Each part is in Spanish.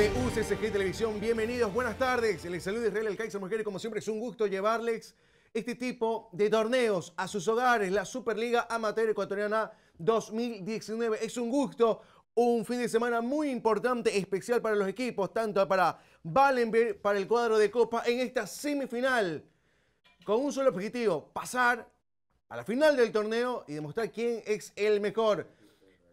De Televisión, bienvenidos, buenas tardes. Les saluda Israel El Kaiser Mujeres, como siempre es un gusto llevarles este tipo de torneos a sus hogares, la Superliga Amateur Ecuatoriana 2019. Es un gusto, un fin de semana muy importante, especial para los equipos, tanto para Wallenberg, para el cuadro de Copa, en esta semifinal, con un solo objetivo, pasar a la final del torneo y demostrar quién es el mejor.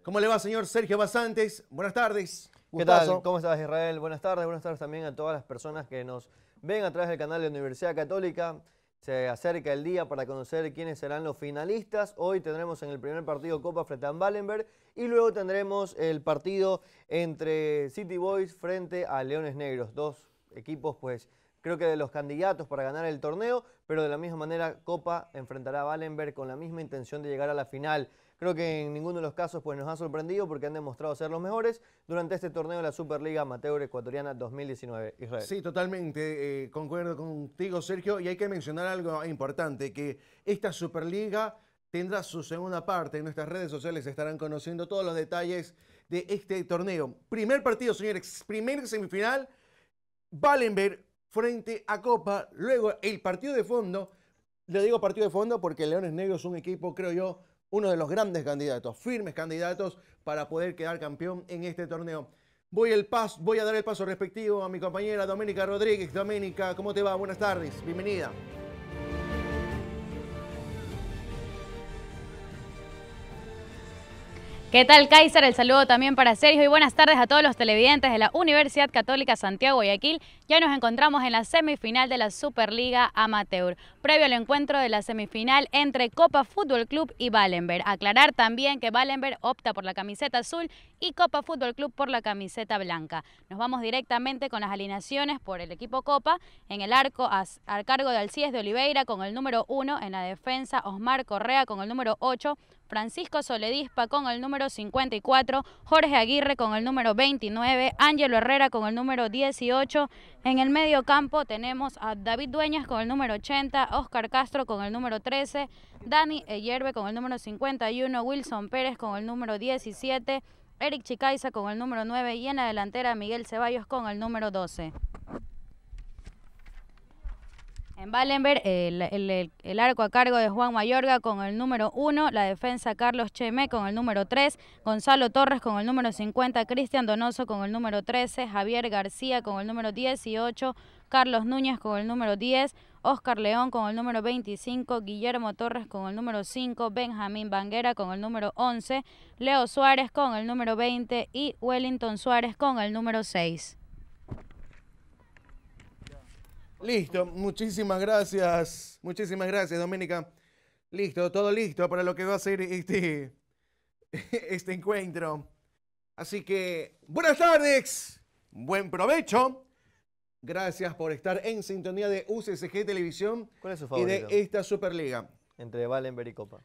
¿Cómo le va, señor Sergio Basantes? Buenas tardes. ¿Qué tal? ¿Cómo estás, Israel? Buenas tardes. Buenas tardes también a todas las personas que nos ven a través del canal de Universidad Católica. Se acerca el día para conocer quiénes serán los finalistas. Hoy tendremos en el primer partido Copa frente a Wallenberg y luego tendremos el partido entre City Boys frente a Leones Negros. Dos equipos, pues, creo que de los candidatos para ganar el torneo, pero de la misma manera Copa enfrentará a Wallenberg con la misma intención de llegar a la final. Creo que en ninguno de los casos pues, nos ha sorprendido porque han demostrado ser los mejores durante este torneo de la Superliga Amateur Ecuatoriana 2019. Israel. Sí, totalmente. Eh, concuerdo contigo, Sergio. Y hay que mencionar algo importante, que esta Superliga tendrá su segunda parte. En nuestras redes sociales estarán conociendo todos los detalles de este torneo. Primer partido, señores. Primer semifinal. Wallenberg frente a Copa. Luego el partido de fondo. Le digo partido de fondo porque Leones Negros es un equipo, creo yo, uno de los grandes candidatos, firmes candidatos para poder quedar campeón en este torneo. Voy, el paso, voy a dar el paso respectivo a mi compañera Doménica Rodríguez. Doménica, ¿cómo te va? Buenas tardes, bienvenida. ¿Qué tal, Kaiser? El saludo también para Sergio y buenas tardes a todos los televidentes de la Universidad Católica Santiago Guayaquil. Ya nos encontramos en la semifinal de la Superliga Amateur, previo al encuentro de la semifinal entre Copa Fútbol Club y Wallenberg. Aclarar también que Wallenberg opta por la camiseta azul y Copa Fútbol Club por la camiseta blanca. Nos vamos directamente con las alineaciones por el equipo Copa. En el arco, al cargo de Alcides de Oliveira con el número 1. En la defensa, Osmar Correa con el número 8. Francisco Soledispa con el número 54, Jorge Aguirre con el número 29, Ángelo Herrera con el número 18. En el medio campo tenemos a David Dueñas con el número 80, Oscar Castro con el número 13, Dani Eyerbe con el número 51, Wilson Pérez con el número 17, Eric Chicaiza con el número 9 y en la delantera Miguel Ceballos con el número 12. En Wallenberg, el, arco a cargo de Juan Mayorga con el número 1, la defensa Carlos Chemé con el número 3, Gonzalo Torres con el número 50, Cristian Donoso con el número 13, Javier García con el número 18, Carlos Núñez con el número 10, Oscar León con el número 25, Guillermo Torres con el número 5, Benjamín Banguera con el número 11, Leo Suárez con el número 20 y Wellington Suárez con el número 6. Listo, muchísimas gracias. Muchísimas gracias, Doménica. Listo, todo listo para lo que va a ser este, este encuentro. Así que, buenas tardes, buen provecho. Gracias por estar en sintonía de UCSG Televisión y de esta Superliga. Entre Wallenberg y Copa.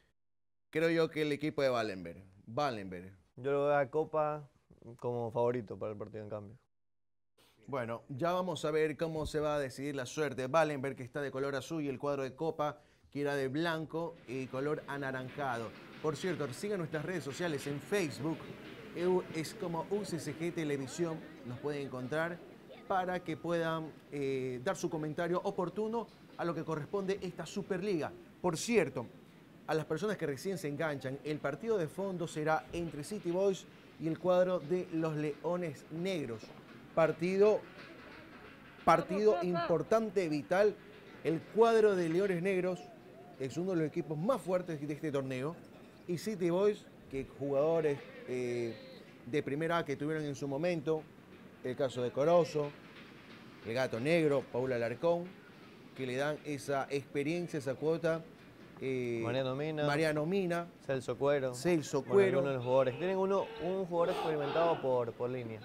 Creo yo que el equipo de Wallenberg. Wallenberg. Yo lo veo a Copa como favorito para el partido en cambio. Bueno, ya vamos a ver cómo se va a decidir la suerte. Wallenberg que está de color azul y el cuadro de Copa que era de blanco y color anaranjado. Por cierto, sigan nuestras redes sociales en Facebook. Es como UCCG Televisión, nos pueden encontrar para que puedan eh, dar su comentario oportuno a lo que corresponde esta Superliga. Por cierto, a las personas que recién se enganchan, el partido de fondo será entre City Boys y el cuadro de los Leones Negros partido, partido importante, vital. El cuadro de Leones Negros es uno de los equipos más fuertes de este torneo. Y City Boys, que jugadores eh, de primera que tuvieron en su momento, el caso de Corozo, el Gato Negro, Paula Larcón, que le dan esa experiencia, esa cuota. Eh, Mariano Mina. Mariano Mina. Celso Cuero. Celso Cuero. uno de los jugadores. Tienen uno, un jugador experimentado por, por línea.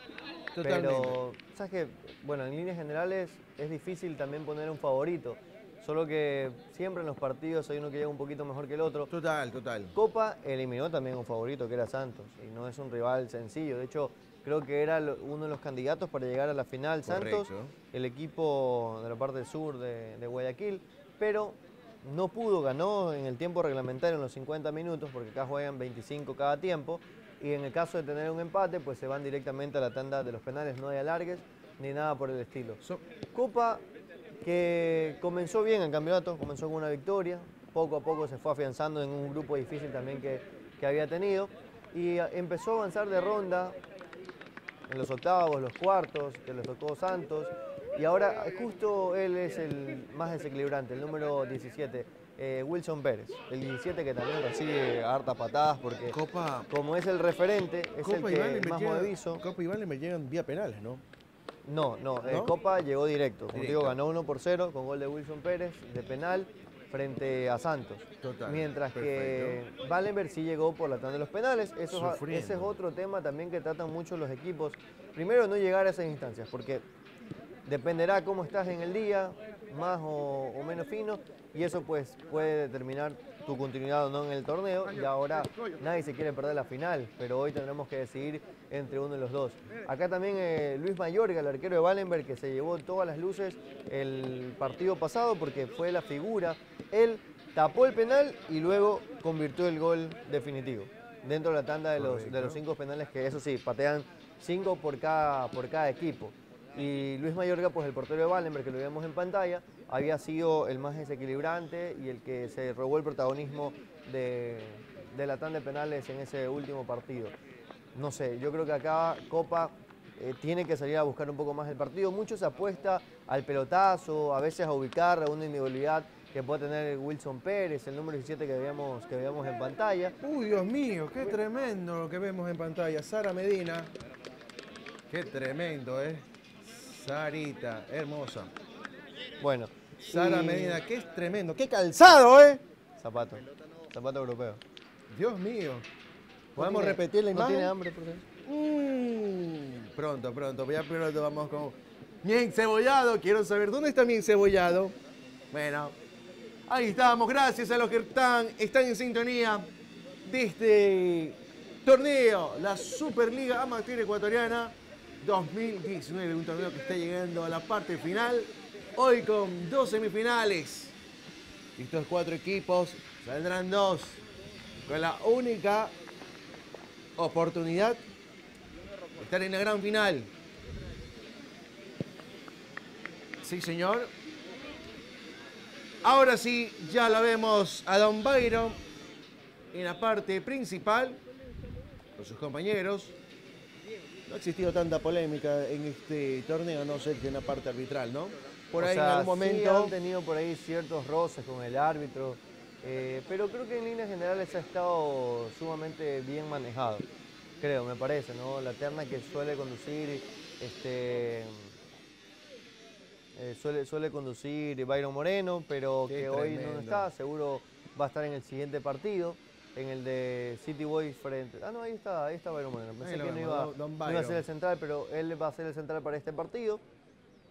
Pero, ¿sabes qué? Bueno, en líneas generales es difícil también poner un favorito. Solo que siempre en los partidos hay uno que llega un poquito mejor que el otro. Total, total. Copa eliminó también un favorito que era Santos. Y no es un rival sencillo. De hecho, creo que era uno de los candidatos para llegar a la final Santos. El equipo de la parte sur de, de Guayaquil. Pero no pudo, ganó en el tiempo reglamentario en los 50 minutos, porque acá juegan 25 cada tiempo y en el caso de tener un empate, pues se van directamente a la tanda de los penales, no hay alargues ni nada por el estilo. Copa que comenzó bien el campeonato, comenzó con una victoria, poco a poco se fue afianzando en un grupo difícil también que, que había tenido y empezó a avanzar de ronda en los octavos, los cuartos, que les tocó Santos, y ahora justo él es el más desequilibrante, el número 17. Eh, Wilson Pérez, el 17 que también recibe hartas patadas porque Copa, como es el referente, es Copa el que más movizo. Copa Iván le metieron vía penales, ¿no? No, no, eh, ¿No? Copa llegó directo. Directo. ganó 1 por 0 con gol de Wilson Pérez de penal frente a Santos. Total, Mientras que Valenberg sí llegó por la tanda de los penales. Eso ese es otro tema también que tratan mucho los equipos. Primero, no llegar a esas instancias, porque dependerá cómo estás en el día, más o, o menos fino, y eso pues puede determinar tu continuidad o no en el torneo. Y ahora nadie se quiere perder la final, pero hoy tendremos que decidir entre uno de los dos. Acá también eh, Luis Mayorga, el arquero de Valenberg, que se llevó todas las luces el partido pasado porque fue la figura. Él tapó el penal y luego convirtió el gol definitivo dentro de la tanda de los, de los cinco penales que eso sí, patean cinco por cada, por cada equipo. Y Luis Mayorga, pues el portero de Valenberg, que lo vemos en pantalla, había sido el más desequilibrante y el que se robó el protagonismo de, de la tanda de penales en ese último partido. No sé, yo creo que acá Copa eh, tiene que salir a buscar un poco más el partido. Mucho se apuesta al pelotazo, a veces a ubicar a una individualidad que puede tener Wilson Pérez, el número 17 que veíamos, que veíamos en pantalla. Uy, Dios mío, qué tremendo lo que vemos en pantalla. Sara Medina. Qué tremendo, ¿eh? Sarita, hermosa. Bueno, Sara y- Medina, qué es tremendo. Qué calzado, ¿eh? Zapato, zapato europeo. Dios mío. ¿No ¿Podemos tiene- repetir la ¿No imagen? tiene hambre? por favor? Mm, pronto, pronto, ya pronto vamos con mi encebollado. Quiero saber dónde está mi encebollado. Bueno, ahí estamos. Gracias a los que están, están en sintonía de este torneo, la Superliga Amateur Ecuatoriana 2019. Un torneo que está llegando a la parte final. Hoy con dos semifinales. Estos cuatro equipos saldrán dos. Con la única oportunidad de estar en la gran final. Sí, señor. Ahora sí, ya la vemos a Don Byron en la parte principal con sus compañeros. No ha existido tanta polémica en este torneo, no sé que en la parte arbitral, ¿no? Por O ahí sea, en algún sí momento. han tenido por ahí ciertos roces con el árbitro, eh, pero creo que en líneas generales ha estado sumamente bien manejado. Creo, me parece, ¿no? La terna que suele conducir, este, eh, suele, suele conducir Byron Moreno, pero Qué que hoy no está, seguro va a estar en el siguiente partido, en el de City Boys frente. Ah, no, ahí está, ahí está Byron Moreno. Pensé que no iba, no iba a ser el central, pero él va a ser el central para este partido.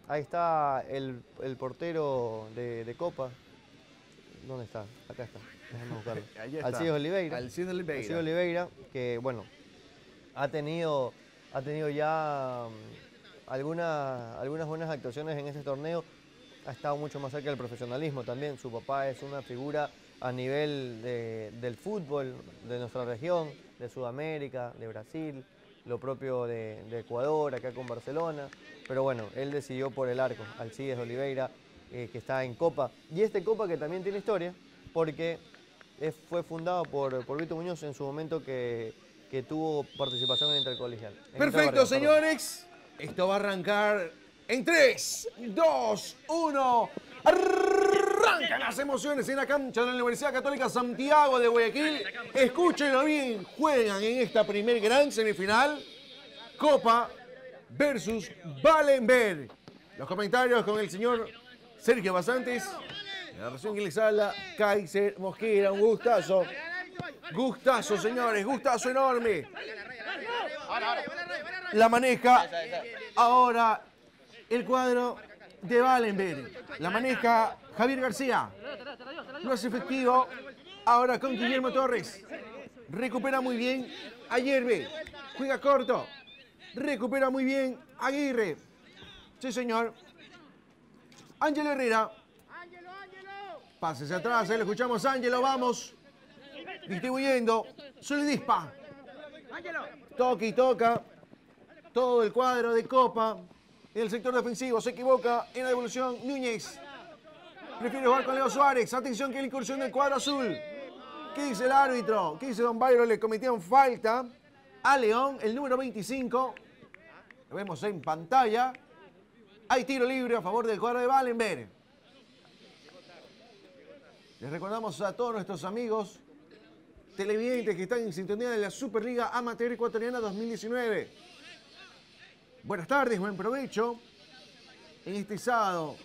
Ahí está el, el portero de, de Copa. ¿Dónde está? Acá está. Déjame buscarlo. Está. Alcides Oliveira. Alcides Oliveira. Alcides Oliveira, que bueno, ha tenido, ha tenido ya mm, alguna- algunas buenas actuaciones en este torneo. Ha estado mucho más cerca del profesionalismo también. Su papá es una figura a nivel de- del fútbol de nuestra región, de Sudamérica, de Brasil, lo propio de, de Ecuador, acá con Barcelona. Pero bueno, él decidió por el arco, Alcides Oliveira, eh, que está en Copa. Y este Copa que también tiene historia, porque es- fue fundado por, por Vito Muñoz en su momento que, que tuvo participación en Intercolegial. en Perfecto, perdón. señores. Esto va a arrancar en 3, 2, 1. Arrancan las emociones en la cancha de la Universidad Católica Santiago de Guayaquil. Escúchenlo bien. Juegan en esta primer gran semifinal. Copa versus Valenberg. Los comentarios con el señor Sergio Basantes. La narración que les habla, Kaiser Mosquera. Un gustazo. Gustazo, señores. Gustazo enorme. La maneja ahora el cuadro de Valenberg. La maneja Javier García. Lo hace efectivo ahora con Guillermo Torres. Recupera muy bien Ayerbe. Juega corto. Recupera muy bien Aguirre. Sí, señor. Ángel Herrera. Pase hacia atrás, ahí lo escuchamos. Ángelo, vamos. Distribuyendo. Solidispa. Toca y toca. Todo el cuadro de Copa. En el sector defensivo se equivoca en la devolución Núñez. Prefiere jugar con Leo Suárez. Atención que la incursión del cuadro azul. ¿Qué dice el árbitro? ¿Qué dice Don Byron? Le cometieron falta a León, el número 25. Lo vemos en pantalla. Hay tiro libre a favor del cuadro de Wallenberg. Les recordamos a todos nuestros amigos televidentes que están en sintonía de la Superliga Amateur Ecuatoriana 2019. Buenas tardes, buen provecho. En este sábado,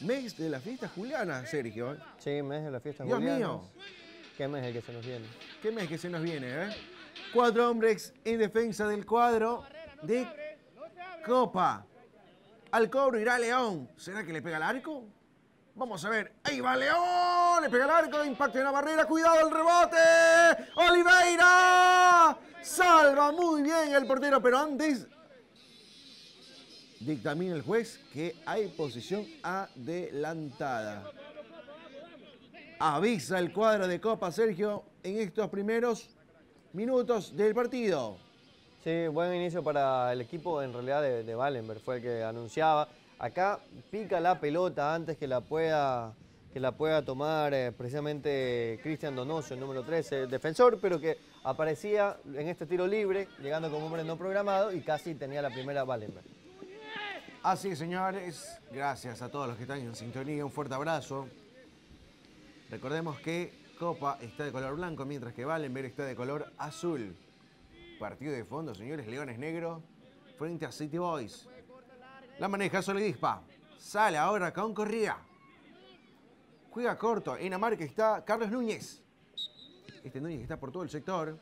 mes de la fiesta juliana, Sergio. ¿eh? Sí, mes de la fiesta Dios juliana. mío, ¿Qué mes es el que se nos viene? qué mes que se nos viene, ¿eh? Cuatro hombres en defensa del cuadro de Copa. Al cobro irá León. ¿Será que le pega el arco? Vamos a ver. Ahí va León. Le pega el arco. Impacto en la barrera. Cuidado el rebote. Oliveira. Salva muy bien el portero. Pero antes dictamina el juez que hay posición adelantada. Avisa el cuadro de Copa, Sergio, en estos primeros minutos del partido. Sí, buen inicio para el equipo en realidad de, de fue el que anunciaba. Acá pica la pelota antes que la pueda, que la pueda tomar eh, precisamente Cristian Donoso, el número 13, defensor, pero que aparecía en este tiro libre, llegando como hombre no programado y casi tenía la primera Wallenberg. Así es, señores. Gracias a todos los que están en sintonía. Un fuerte abrazo. Recordemos que Copa está de color blanco, mientras que Wallenberg está de color azul. Partido de fondo, señores. Leones Negros frente a City Boys. La maneja Solidispa. Sale ahora con Corría. Juega corto. En la marca está Carlos Núñez. Este Núñez está por todo el sector.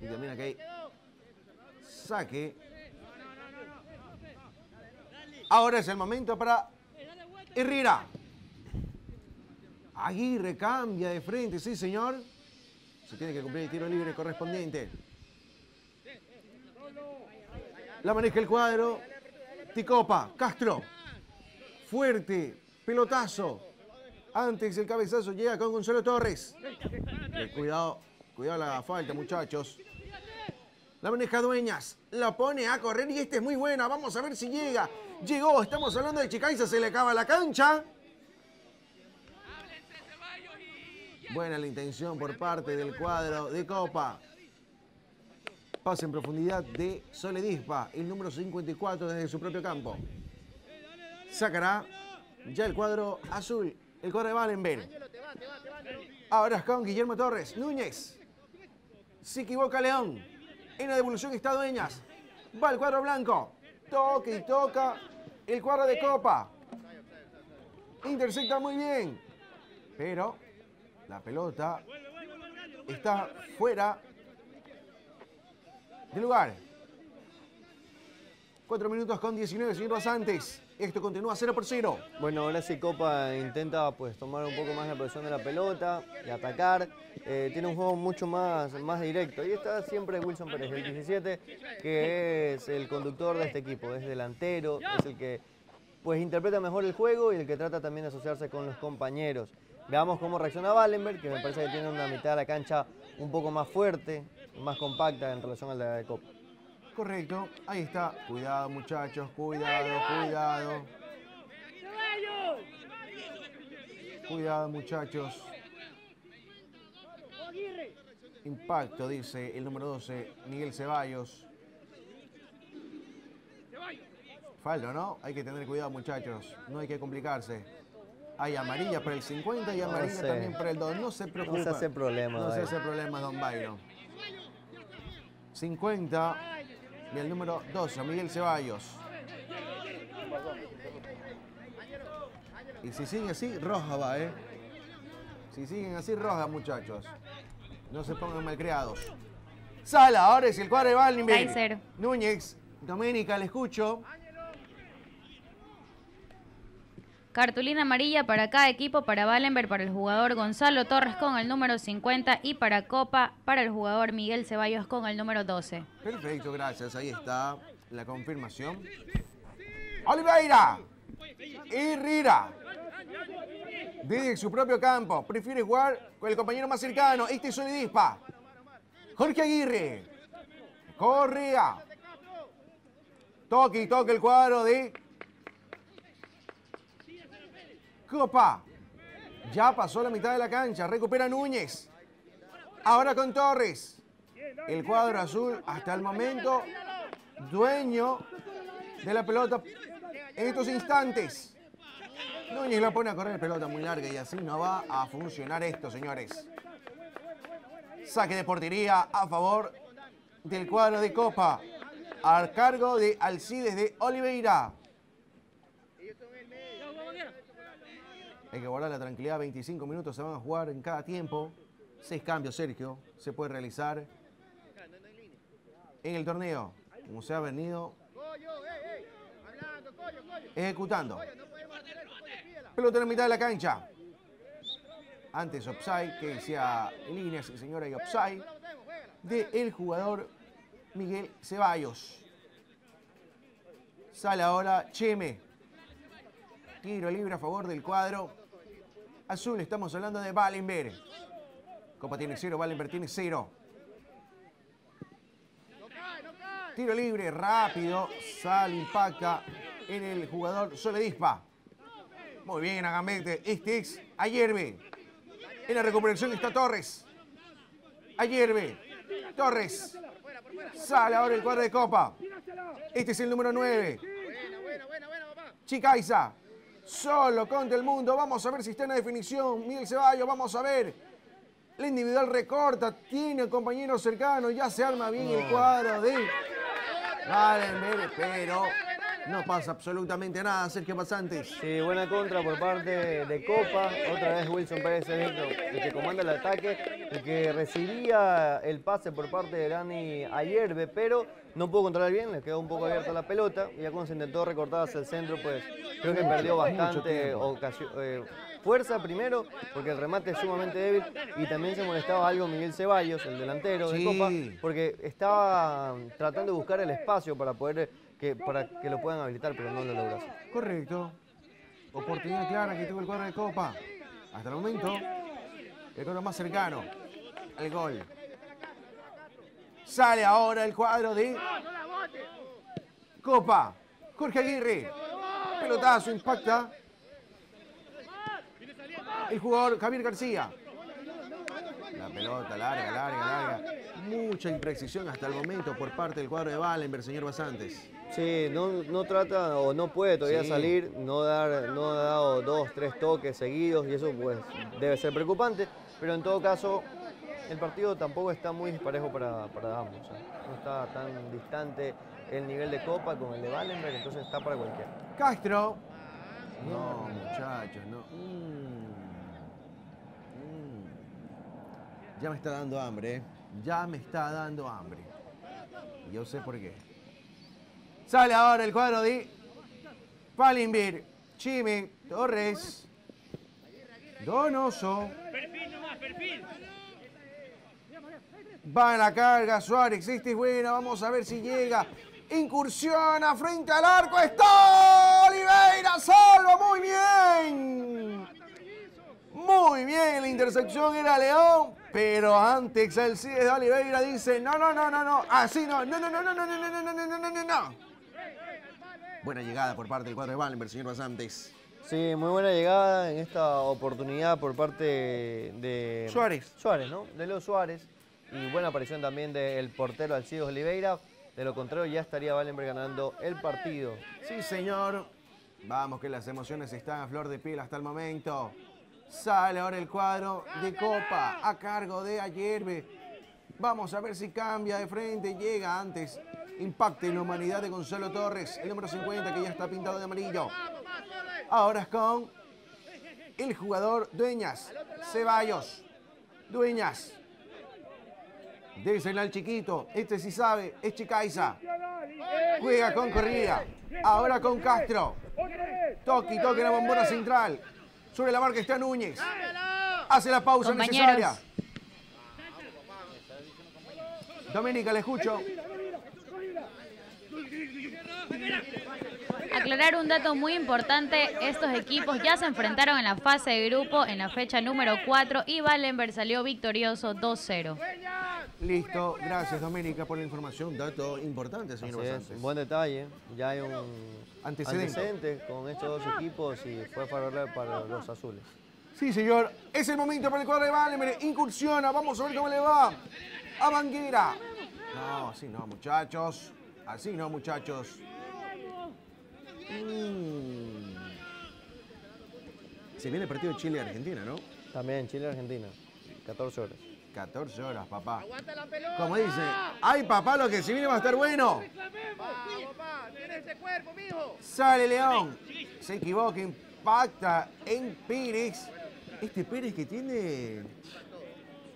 Y también acá hay saque. Ahora es el momento para Herrera. Aguirre cambia de frente, sí señor. Se tiene que cumplir el tiro libre correspondiente. La maneja el cuadro. Ticopa, Castro. Fuerte, pelotazo. Antes el cabezazo llega con Gonzalo Torres. Cuidado, cuidado la falta, muchachos. La maneja Dueñas, la pone a correr y esta es muy buena. Vamos a ver si llega. Llegó, estamos hablando de Chicaiza, se le acaba la cancha. Buena la intención por parte del cuadro de Copa. Pase en profundidad de Soledispa, el número 54 desde su propio campo. Sacará ya el cuadro azul, el cuadro de Wallenberg. Ahora es con Guillermo Torres, Núñez. Se equivoca León. En la devolución está Dueñas. Va el cuadro blanco. Toca y toca el cuadro de Copa. Intersecta muy bien. Pero la pelota está fuera de lugar. 4 minutos con 19 segundos antes. Esto continúa 0 por 0. Bueno, ahora sí Copa intenta pues tomar un poco más la posición de la pelota y atacar. Eh, tiene un juego mucho más, más directo. Y está siempre Wilson Pérez, el 17, que es el conductor de este equipo, es delantero, es el que pues interpreta mejor el juego y el que trata también de asociarse con los compañeros. Veamos cómo reacciona Wallenberg, que me parece que tiene una mitad de la cancha un poco más fuerte, más compacta en relación a la de Copa. Correcto. Ahí está. Cuidado, muchachos. Cuidado, cuidado. Cuidado, muchachos. Impacto, dice el número 12, Miguel Ceballos. Falta, ¿no? Hay que tener cuidado, muchachos. No hay que complicarse. Hay amarilla para el 50 y amarilla sé. también para el 2. No se preocupe. No se hace problema, No se hace problema, don Byron. 50 y el número 12, Miguel Ceballos. Y si siguen así, roja va, ¿eh? Si siguen así, roja, muchachos. No se pongan malcriados. Sala, ahora es el cuadro de. Kaiser. Núñez, Doménica, le escucho. Cartulina amarilla para cada equipo, para Wallenberg, para el jugador Gonzalo Torres con el número 50 y para Copa, para el jugador Miguel Ceballos con el número 12. Perfecto, gracias. Ahí está la confirmación. Oliveira. Y Rira. Desde su propio campo. Prefiere jugar con el compañero más cercano. Este es Solidispa. Jorge Aguirre. Correa. Toque y toque el cuadro de Copa. Ya pasó la mitad de la cancha. Recupera Núñez. Ahora con Torres. El cuadro azul hasta el momento dueño de la pelota en estos instantes. Núñez la pone a correr pelota muy larga y así no va a funcionar esto, señores. Saque de portería a favor del cuadro de Copa. A cargo de Alcides de Oliveira. Hay que guardar la tranquilidad. 25 minutos se van a jugar en cada tiempo. Seis cambios, Sergio. Se puede realizar en el torneo. Como se ha venido ejecutando. Pelota en la mitad de la cancha. Antes offside, que decía en línea, señora, y offside. De el jugador Miguel Ceballos. Sale ahora Cheme. Tiro libre a favor del cuadro. Azul, estamos hablando de Valenberg. Copa tiene cero, Valenberg tiene cero. Tiro libre, rápido. Sale, impacta en el jugador Soledispa. Muy bien, Agamete. Este es Ayerbe. En la recuperación está Torres. Ayerbe. Torres. Sale ahora el cuadro de Copa. Este es el número 9. Chicaiza. Solo contra el mundo. Vamos a ver si está en la definición. Miguel Ceballos, vamos a ver. La individual recorta. Tiene compañero cercano. Ya se arma bien el cuadro de Vale, pero no pasa absolutamente nada, Sergio Pasantes. Sí, buena contra por parte de Copa. Otra vez Wilson Pérez el que comanda el ataque, el que recibía el pase por parte de Dani Ayerbe, pero no pudo controlar bien, le quedó un poco abierta la pelota. Y ya cuando se intentó recortar hacia el centro, pues creo que perdió bastante ocasión. Eh, fuerza primero, porque el remate es sumamente débil, y también se molestaba algo Miguel Ceballos, el delantero de Copa, porque estaba tratando de buscar el espacio para poder que, para que lo puedan habilitar, pero no lo logró. Correcto. Oportunidad clara que tuvo el cuadro de Copa. Hasta el momento, el cuadro más cercano al gol. Sale ahora el cuadro de Copa. Jorge Aguirre. Pelotazo, impacta el jugador Javier García. La pelota larga, larga, larga. Mucha imprecisión hasta el momento por parte del cuadro de Valenberg, señor Basantes. Sí, no, trata o no puede todavía salir, no, dar, no ha dado dos, tres toques seguidos y eso pues debe ser preocupante, pero en todo caso el partido tampoco está muy disparejo para, para ambos. ¿eh? No está tan distante el nivel de Copa con el de Valenberg, entonces está para cualquiera. Castro. No, muchachos, no. Mm. Ya me está dando hambre, ¿eh? Ya me está dando hambre. Y yo sé por qué. Sale ahora el cuadro de Palinbir, Chime, Torres, Donoso. Va en la carga Suárez, este es buena, vamos a ver si llega. Incursiona frente al arco, está Oliveira, salvo, muy bien. Muy bien, la intersección era León, pero antes el CIE de Oliveira dice, no, no, no, no, no, así no, no, no, no, no, no, no, no, no, no, no, no, no. Buena llegada por parte del cuadro de Wallenberg, señor Basantes. Sí, muy buena llegada en esta oportunidad por parte de... Suárez. Suárez, ¿no? De Leo Suárez. Y buena aparición también del portero Alcides Oliveira. De lo contrario, ya estaría Wallenberg ganando el partido. Sí, señor. Vamos que las emociones están a flor de piel hasta el momento. Sale ahora el cuadro de Copa a cargo de Ayerbe. Vamos a ver si cambia de frente, llega antes. Impacta en la humanidad de Gonzalo Torres, el número 50 que ya está pintado de amarillo. Ahora es con el jugador Dueñas, Ceballos. Dueñas. Désela al chiquito, este sí sabe, es Chicaiza. Juega con Corría. Ahora con Castro. Toki, toque la bombona central. Sobre la marca está Núñez. Hace la pausa necesaria. Doménica, le escucho. Aclarar un dato muy importante, estos equipos ya se enfrentaron en la fase de grupo en la fecha número 4 y Valenberg salió victorioso 2-0. Listo, gracias Doménica por la información, dato importante, señor Así es, Basantes. un buen detalle. Ya hay un Antecedente. antecedente con estos dos equipos y fue favorable para los azules. Sí, señor. Es el momento para el cuadro de Valenberg. Incursiona. Vamos a ver cómo le va. A Banguera. No, así no, muchachos. Así no, muchachos. Se viene el partido de Chile-Argentina, ¿no? También Chile-Argentina, 14 horas. 14 horas, papá. Como dice, ay papá, lo que se viene va a estar bueno. Sale León. Se equivoca, impacta en Pérez. Este Pérez que tiene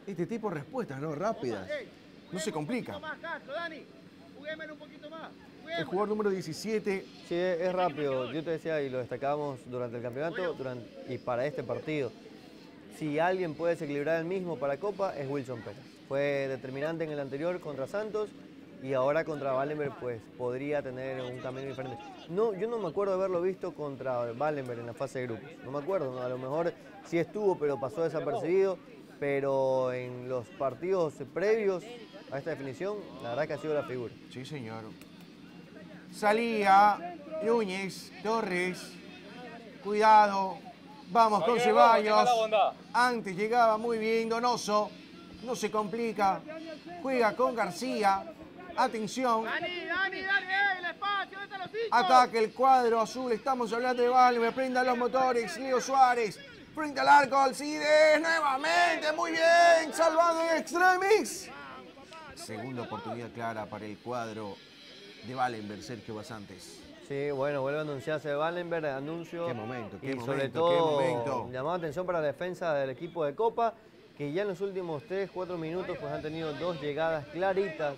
este tipo de respuestas, ¿no? Rápidas. No se complica. El jugador número 17. Sí, es rápido. Yo te decía y lo destacábamos durante el campeonato durante, y para este partido. Si alguien puede desequilibrar el mismo para Copa es Wilson Pérez. Fue determinante en el anterior contra Santos y ahora contra Wallenberg pues podría tener un camino diferente. No, yo no me acuerdo de haberlo visto contra Wallenberg en la fase de grupos. No me acuerdo, ¿no? a lo mejor sí estuvo pero pasó desapercibido. Pero en los partidos previos a esta definición, la verdad que ha sido la figura. Sí, señor. Salía Núñez, Torres. Cuidado. Vamos con Ceballos. Antes llegaba muy bien Donoso. No se complica. Juega con García. Atención. Dani, Dani, Dani, ¡eh! el espacio. Ataque el cuadro azul. Estamos hablando de Valle. Me prendan los motores. Leo Suárez. Frente al arco. Alcides. Nuevamente. Muy bien. Salvado en extremis. Segunda oportunidad clara para el cuadro de Valenberg. Sergio Basantes. Sí, bueno, vuelve a anunciarse Wallenberg, anuncio. Qué momento, qué y sobre momento, todo, qué momento. atención para la defensa del equipo de Copa, que ya en los últimos 3, 4 minutos pues han tenido dos llegadas claritas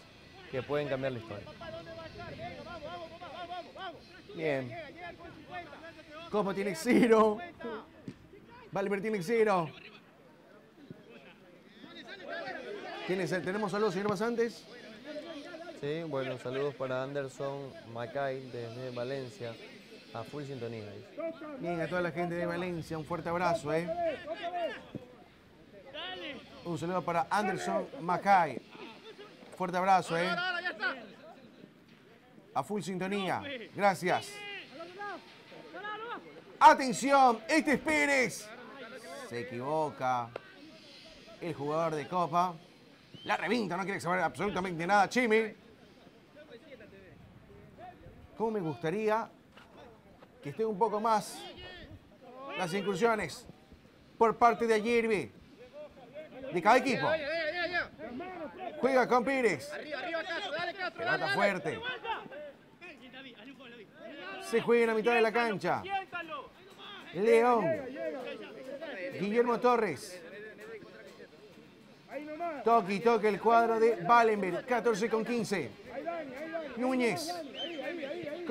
que pueden cambiar la historia. Bien. Copa tiene cero. Valenberg tiene cero. ¿Quién es el? ¿Tenemos saludos, señor Basantes? Sí, bueno, saludos para Anderson Macay desde Valencia, a full sintonía. Bien, a toda la gente de Valencia, un fuerte abrazo, ¿eh? Un saludo para Anderson Macay. Fuerte abrazo, ¿eh? A full sintonía. Gracias. Atención, este es Pérez. Se equivoca. El jugador de Copa. La revinta, no quiere saber absolutamente nada. Chimi. ¿Cómo me gustaría que estén un poco más las incursiones por parte de Ayerbe? De cada equipo. Juega con dale, Pelota fuerte. Se juega en la mitad de la cancha. León. Guillermo Torres. Toque y toque el cuadro de Valenberg. 14 con 15. Núñez.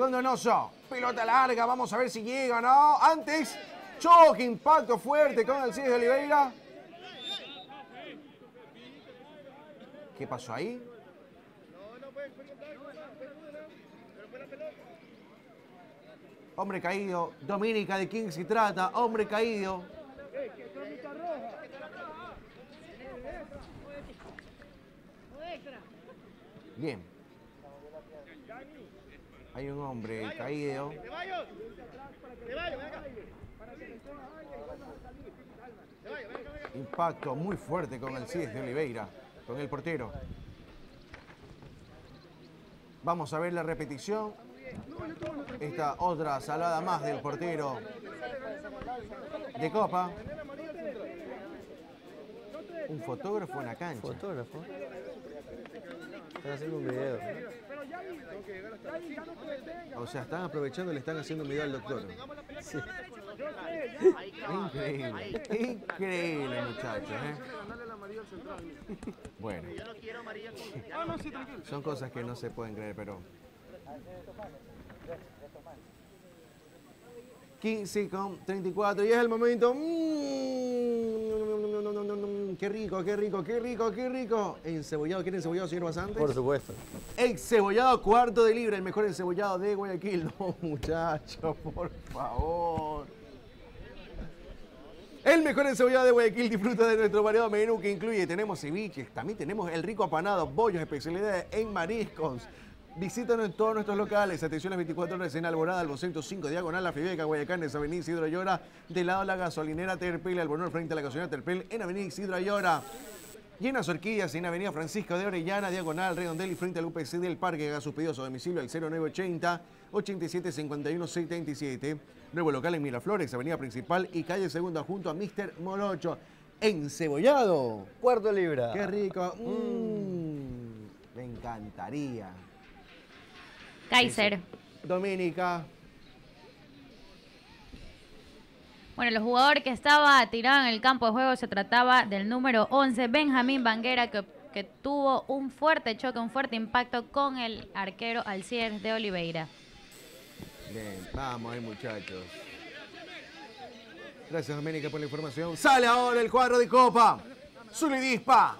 Con Donoso. Pelota larga. Vamos a ver si llega o no. Antes. Choque, impacto fuerte con Alcides de Oliveira. ¿Qué pasó ahí? Hombre caído. Dominica, ¿de quién se trata? Hombre caído. Bien. Hay un hombre caído. Ceballos. Ceballos, ven acá. Impacto muy fuerte con el CIES de Oliveira, con el portero. Vamos a ver la repetición. Esta otra salada más del portero de Copa. Un fotógrafo en la cancha. Fotógrafo. Están haciendo un video. O sea, están aprovechando y le están haciendo un video al doctor. Increíble. Increíble, muchachos. ¿eh? Bueno. Son cosas que no se pueden creer, pero. 15 con 34 y es el momento. Mm, Qué rico, qué rico, qué rico, qué rico. Encebollado, ¿quieren encebollado, señor Basantes? Por supuesto. Encebollado cuarto de libra, el mejor encebollado de Guayaquil. No, muchachos, por favor. El mejor encebollado de Guayaquil disfruta de nuestro variado menú que incluye, tenemos ceviches, también tenemos el rico apanado, bollos, especialidades en mariscos. Visítanos en todos nuestros locales. Atención las 24 horas en Alborada, Albocento 5, Diagonal, La Fibeca, Guayacán, en Avenida Isidro Ayora, del lado de la gasolinera Terpel, Albornoz frente a la gasolinera Terpel, en Avenida Isidro Ayora. Y en las horquillas, en Avenida Francisco de Orellana, Diagonal, Redondel y frente al UPC del Parque, haga sus pedidos a domicilio al 0980 87 51 77. Nuevo local en Miraflores, Avenida Principal y calle Segunda junto a Mr. Morocho. Encebollado. Cuarto libra. Qué rico. Mm, me encantaría. Kaiser. Doménica. Bueno, el jugador que estaba tirado en el campo de juego se trataba del número 11, Benjamín Banguera, que, que tuvo un fuerte choque, un fuerte impacto con el arquero Alcier de Oliveira. Bien, vamos ahí muchachos. Gracias Doménica por la información. Sale ahora el cuadro de Copa. Zulidispa.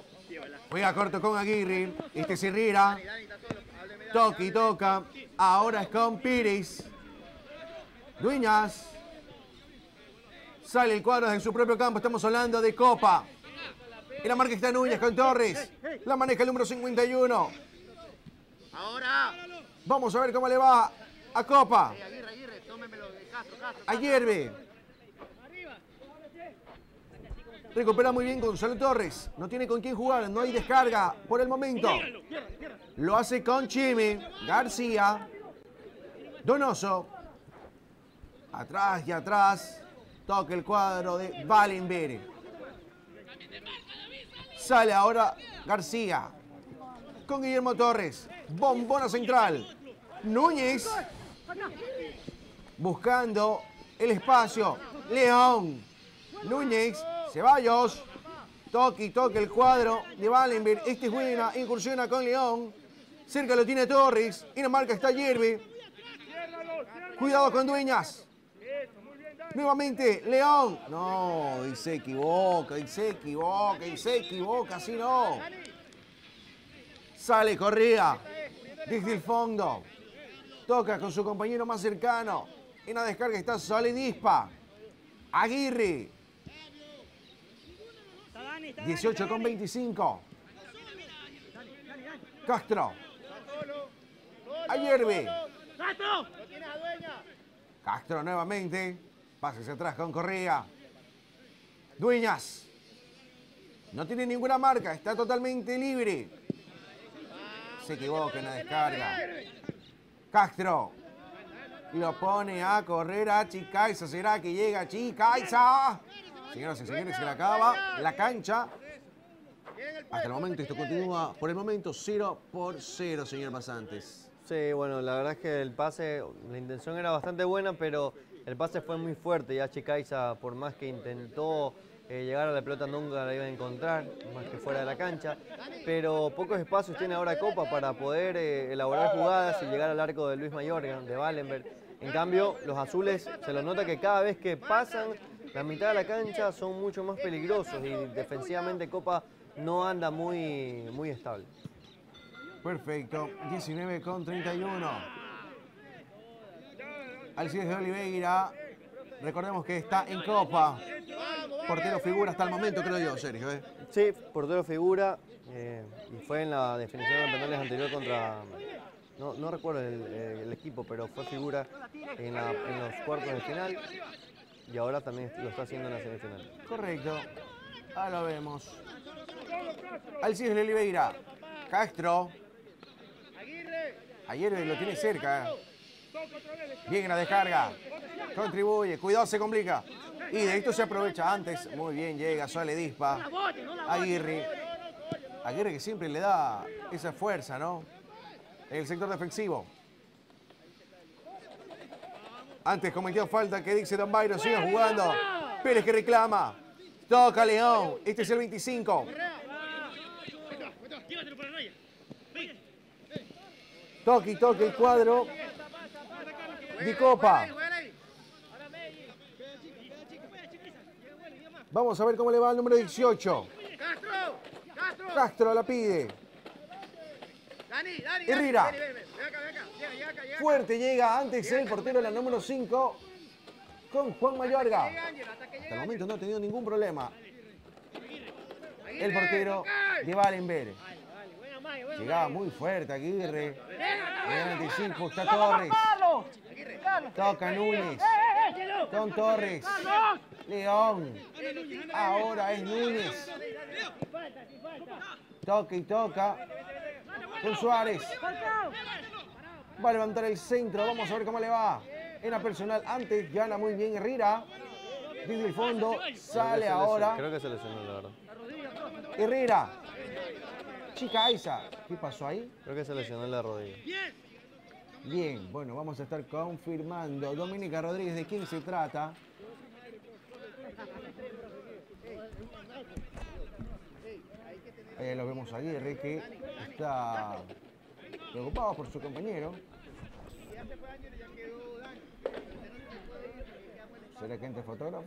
Juega corto con Aguirre. Este se rira. Toca y toca. Ahora es con Piris. Dueñas. Sale el cuadro desde su propio campo. Estamos hablando de Copa. Y la marca está Núñez con Torres. La maneja el número 51. Ahora. Vamos a ver cómo le va a Copa. Aguirre, Aguirre, tómemelo de Castro, Castro. A Hierve. Recupera muy bien Gonzalo Torres. No tiene con quién jugar, no hay descarga por el momento. Lo hace con Chimi. García. Donoso. Atrás y atrás. Toca el cuadro de Valenberg. Sale ahora García. Con Guillermo Torres. Bombona central. Núñez. Buscando el espacio. León. Núñez. Ceballos. Toque y toque el cuadro de Valenberg. Este es buena. Incursiona con León. Cerca lo tiene Torres. Y la marca está Yerbe. Cuidado con Dueñas. Nuevamente, León. No, y se equivoca, y se equivoca, y se equivoca, así no. Sale Correa desde el fondo. Toca con su compañero más cercano. En la descarga está Soledispa. Aguirre. 18 con 25. Castro. Ayerbe. ¡Castro! Castro nuevamente. Pasa hacia atrás con Correa. Dueñas. No tiene ninguna marca. Está totalmente libre. Se equivoca en la descarga. Castro. Lo pone a correr a Chicaiza. ¿Será que llega Chicaiza? Señoras y señores, se le acaba la cancha. Hasta el momento esto continúa por el momento 0 por 0, señor Pasantes. Sí, bueno, la verdad es que el pase, la intención era bastante buena, pero el pase fue muy fuerte. Ya Chicaiza, por más que intentó eh, llegar a la pelota, nunca la iba a encontrar, más que fuera de la cancha. Pero pocos espacios tiene ahora Copa para poder eh, elaborar jugadas y llegar al arco de Luis Mayorga, de Wallenberg. En cambio, los azules se los nota que cada vez que pasan la mitad de la cancha son mucho más peligrosos y defensivamente Copa no anda muy, muy estable. Perfecto. 19 con 31. Alcides de Oliveira. Recordemos que está en Copa. Portero figura hasta el momento, creo yo, Sergio. ¿eh? Sí, portero figura eh, y fue en la definición de penales anterior contra, no, no recuerdo el, el equipo, pero fue figura en, la- en los cuartos de final y ahora también lo está haciendo en la semifinal. Correcto. Ahora lo vemos. Alcides de Oliveira. Castro. Ayer lo tiene cerca. Bien en la descarga. Contribuye. Cuidado, se complica. Y de esto se aprovecha antes. Muy bien, llega, sale Dispa. Aguirre. Aguirre que siempre le da esa fuerza, ¿no? En el sector defensivo. Antes cometió falta que dice Don Byron, sigue jugando. Pérez que reclama. Toca León. Este es el 25. Toque y toque el cuadro de Copa. Vamos a ver cómo le va al número 18. ¡Castro! ¡Castro! Castro la pide. ¡Dani, Dani! Herrera. Fuerte llega antes el portero, la número 5. con Juan Mayorga. Hasta el momento no ha tenido ningún problema. El portero de Valenberg. Llegaba muy fuerte Aguirre. El anticipo está Torres. Toca Núñez. Con Torres. León. Ahora es Núñez. Toca y toca. Con Suárez. Va a levantar el centro. Vamos a ver cómo le va. En la personal antes gana muy bien Herrera. Desde el fondo sale ahora Creo que se lesionó, la verdad. Herrera. Chica Isa. ¿Qué pasó ahí? Creo que se lesionó en la rodilla. Bien, bueno, vamos a estar confirmando. Dominica Rodríguez, ¿de quién se trata? Ahí lo vemos a Aguirre que está preocupado por su compañero. ¿Será que entre fotógrafo?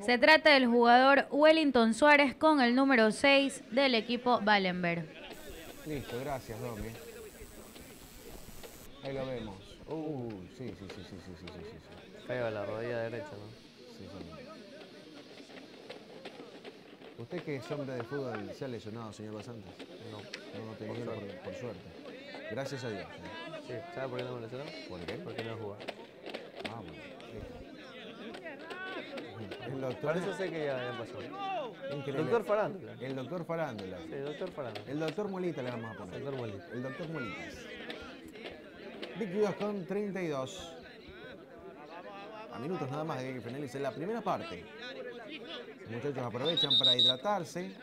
Se trata del jugador Wellington Suárez con el número 6 del equipo Wallenberg. Listo, gracias, Domi. Ahí lo vemos. Uh, sí, sí, sí, sí, sí, sí, sí, sí. Feo la rodilla derecha, ¿no? Sí. ¿Usted que es hombre de fútbol se ha lesionado, señor Basantes? No. No, no tenía por, por suerte. Gracias a Dios. Sí, ¿sabe por qué no me lesionó? ¿Por qué? Porque no jugaba. Ah, bueno. El doctor, que ya, pasó. increíble. Doctor Farándula. El doctor Farándula. Sí, doctor Farándula. El doctor Molita le vamos a poner. Doctor Molita. El doctor Molitas. 22 con 32. A minutos nada más de que finalice la primera parte. Los muchachos aprovechan para hidratarse.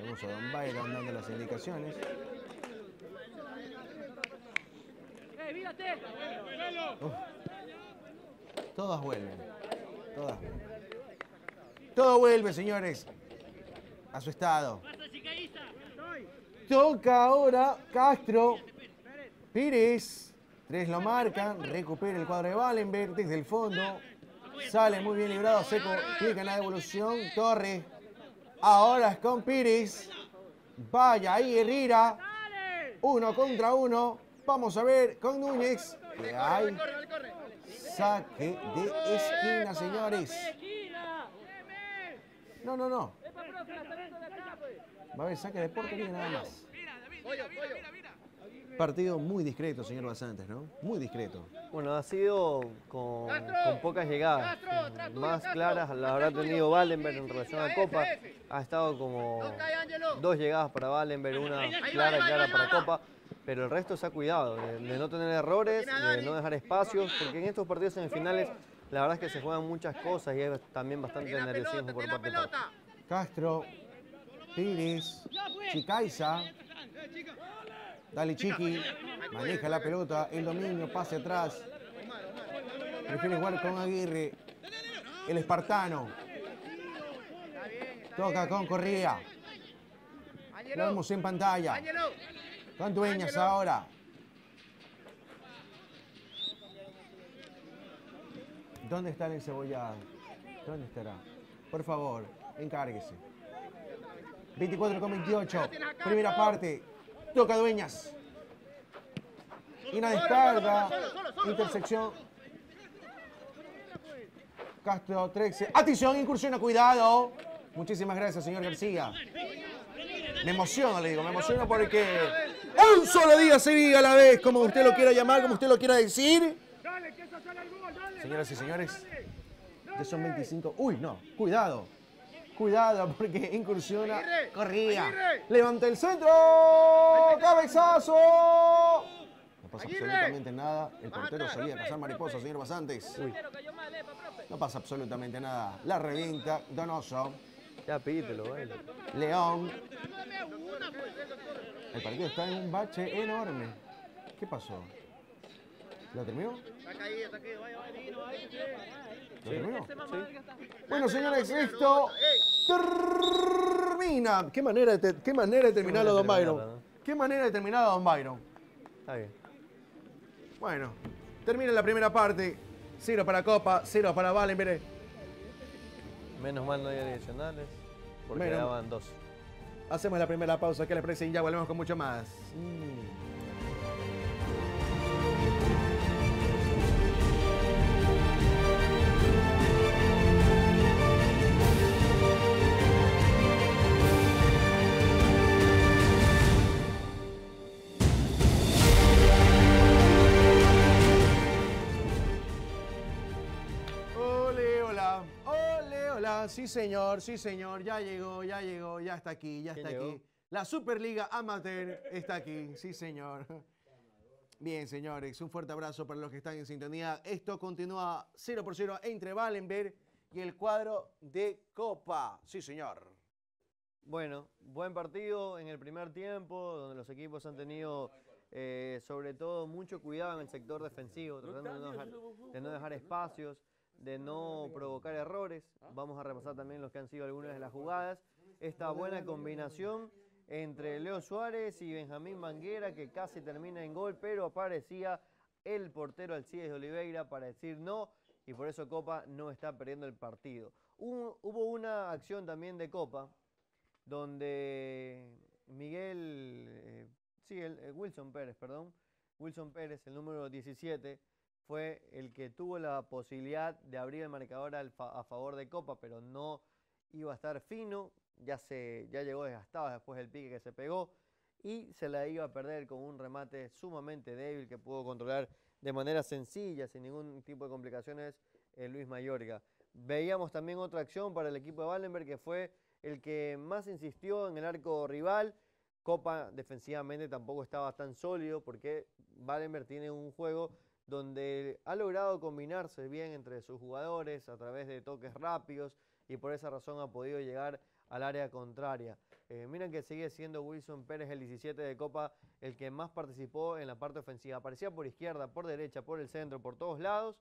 Tenemos a Don Byron dando las indicaciones. Uf. Todas vuelven. Todas vuelven. Todo vuelve, señores, a su estado. Toca ahora Castro. Pires. Tres lo marcan. Recupera el cuadro de Wallenberg desde el fondo. Sale muy bien librado. Seco. Clica en la devolución. Torre. Ahora es con Pires. Vaya ahí Herrera. Uno contra uno. Vamos a ver con Núñez. Que hay saque de esquina, señores. No, no, no. Va a haber saque de portería nada más. Partido muy discreto, señor Basantes, ¿no? Muy discreto. Bueno, ha sido con, con pocas llegadas. Más claras la habrá tenido Wallenberg en relación a Copa. Ha estado como dos llegadas para Wallenberg, una clara, clara para Copa. Pero el resto se ha cuidado de, de no tener errores, de no dejar espacios, porque en estos partidos semifinales la verdad es que se juegan muchas cosas y hay también bastante nerviosismo por parte de. Castro, Pires, Chicaiza. Dale Chiqui, maneja la pelota, el dominio, pase atrás. Prefiere jugar con Aguirre, el espartano. Toca con Correa. Lo vemos en pantalla. Con Dueñas ahora. ¿Dónde está el encebollado? ¿Dónde estará? Por favor, encárguese. 24 con 28. Primera parte. Toca Dueñas. Y una descarga. Intersección. Castro Trexe. Atención, incursiona, cuidado. Muchísimas gracias, señor García. Me emociono, le digo, me emociono porque un solo día se vive a la vez, como usted lo quiera llamar, como usted lo quiera decir. Señoras y señores, ya son 25. Uy, no, cuidado. Cuidado porque incursiona. Corría. Levanta el centro. Cabezazo. No pasa absolutamente nada. El portero salía a pasar mariposa, señor Basantes. Uy. No pasa absolutamente nada. La revienta. Donoso. Ya pídelo, baile. León. El partido está en un bache enorme. ¿Qué pasó? ¿Lo terminó? ¿Lo terminó? Bueno, señores, esto termina. ¿Qué manera de, qué manera de terminarlo, Don Byron? ¿no? ¿Qué manera de terminarlo, Don Byron? Está bien. Bueno, termina la primera parte. Cero para Copa, cero para Wallenberg. Menos mal no hay adicionales, porque Menos- daban dos. Hacemos la primera pausa. ¿Qué les parece? Y ya volvemos con mucho más. Mm. Sí señor, sí señor, ya llegó, ya llegó, ya está aquí, ya ¿Quién está llegó? aquí. La Superliga Amateur está aquí, sí señor. Bien, señores, un fuerte abrazo para los que están en sintonía. Esto continúa 0 por 0 entre Wallenberg y el cuadro de Copa. Sí, señor. Bueno, buen partido en el primer tiempo, donde los equipos han tenido eh, sobre todo mucho cuidado en el sector defensivo, tratando de no dejar, de no dejar espacios, de no provocar errores. Vamos a repasar también los que han sido algunas de las jugadas. Esta buena combinación entre Leo Suárez y Benjamín Manguera, que casi termina en gol, pero aparecía el portero Alcides de Oliveira para decir no, y por eso Copa no está perdiendo el partido. Hubo- una acción también de Copa, donde Miguel, eh, sí, eh, Wilson Pérez, perdón, Wilson Pérez, el número 17, fue el que tuvo la posibilidad de abrir el marcador a favor de Copa, pero no iba a estar fino, ya, se, ya llegó desgastado después del pique que se pegó y se la iba a perder con un remate sumamente débil que pudo controlar de manera sencilla, sin ningún tipo de complicaciones, eh, Luis Mayorga. Veíamos también otra acción para el equipo de Wallenberg que fue el que más insistió en el arco rival. Copa defensivamente tampoco estaba tan sólido porque Wallenberg tiene un juego donde ha logrado combinarse bien entre sus jugadores a través de toques rápidos y por esa razón ha podido llegar al área contraria. Eh, miren que sigue siendo Wilson Pérez, el 17 de Copa, el que más participó en la parte ofensiva. Aparecía por izquierda, por derecha, por el centro, por todos lados,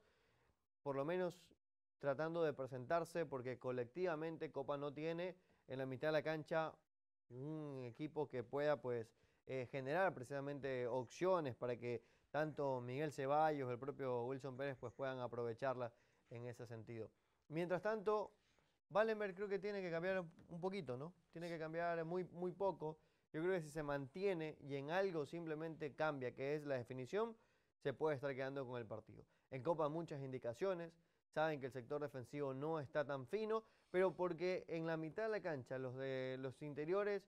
por lo menos tratando de presentarse, porque colectivamente Copa no tiene en la mitad de la cancha un equipo que pueda pues eh, generar precisamente opciones para que tanto Miguel Ceballos, el propio Wilson Pérez, pues puedan aprovecharla en ese sentido. Mientras tanto, Wallenberg creo que tiene que cambiar un poquito, ¿no? Tiene que cambiar muy, muy poco. Yo creo que si se mantiene y en algo simplemente cambia, que es la definición, se puede estar quedando con el partido. En Copa muchas indicaciones, saben que el sector defensivo no está tan fino, pero porque en la mitad de la cancha los de los interiores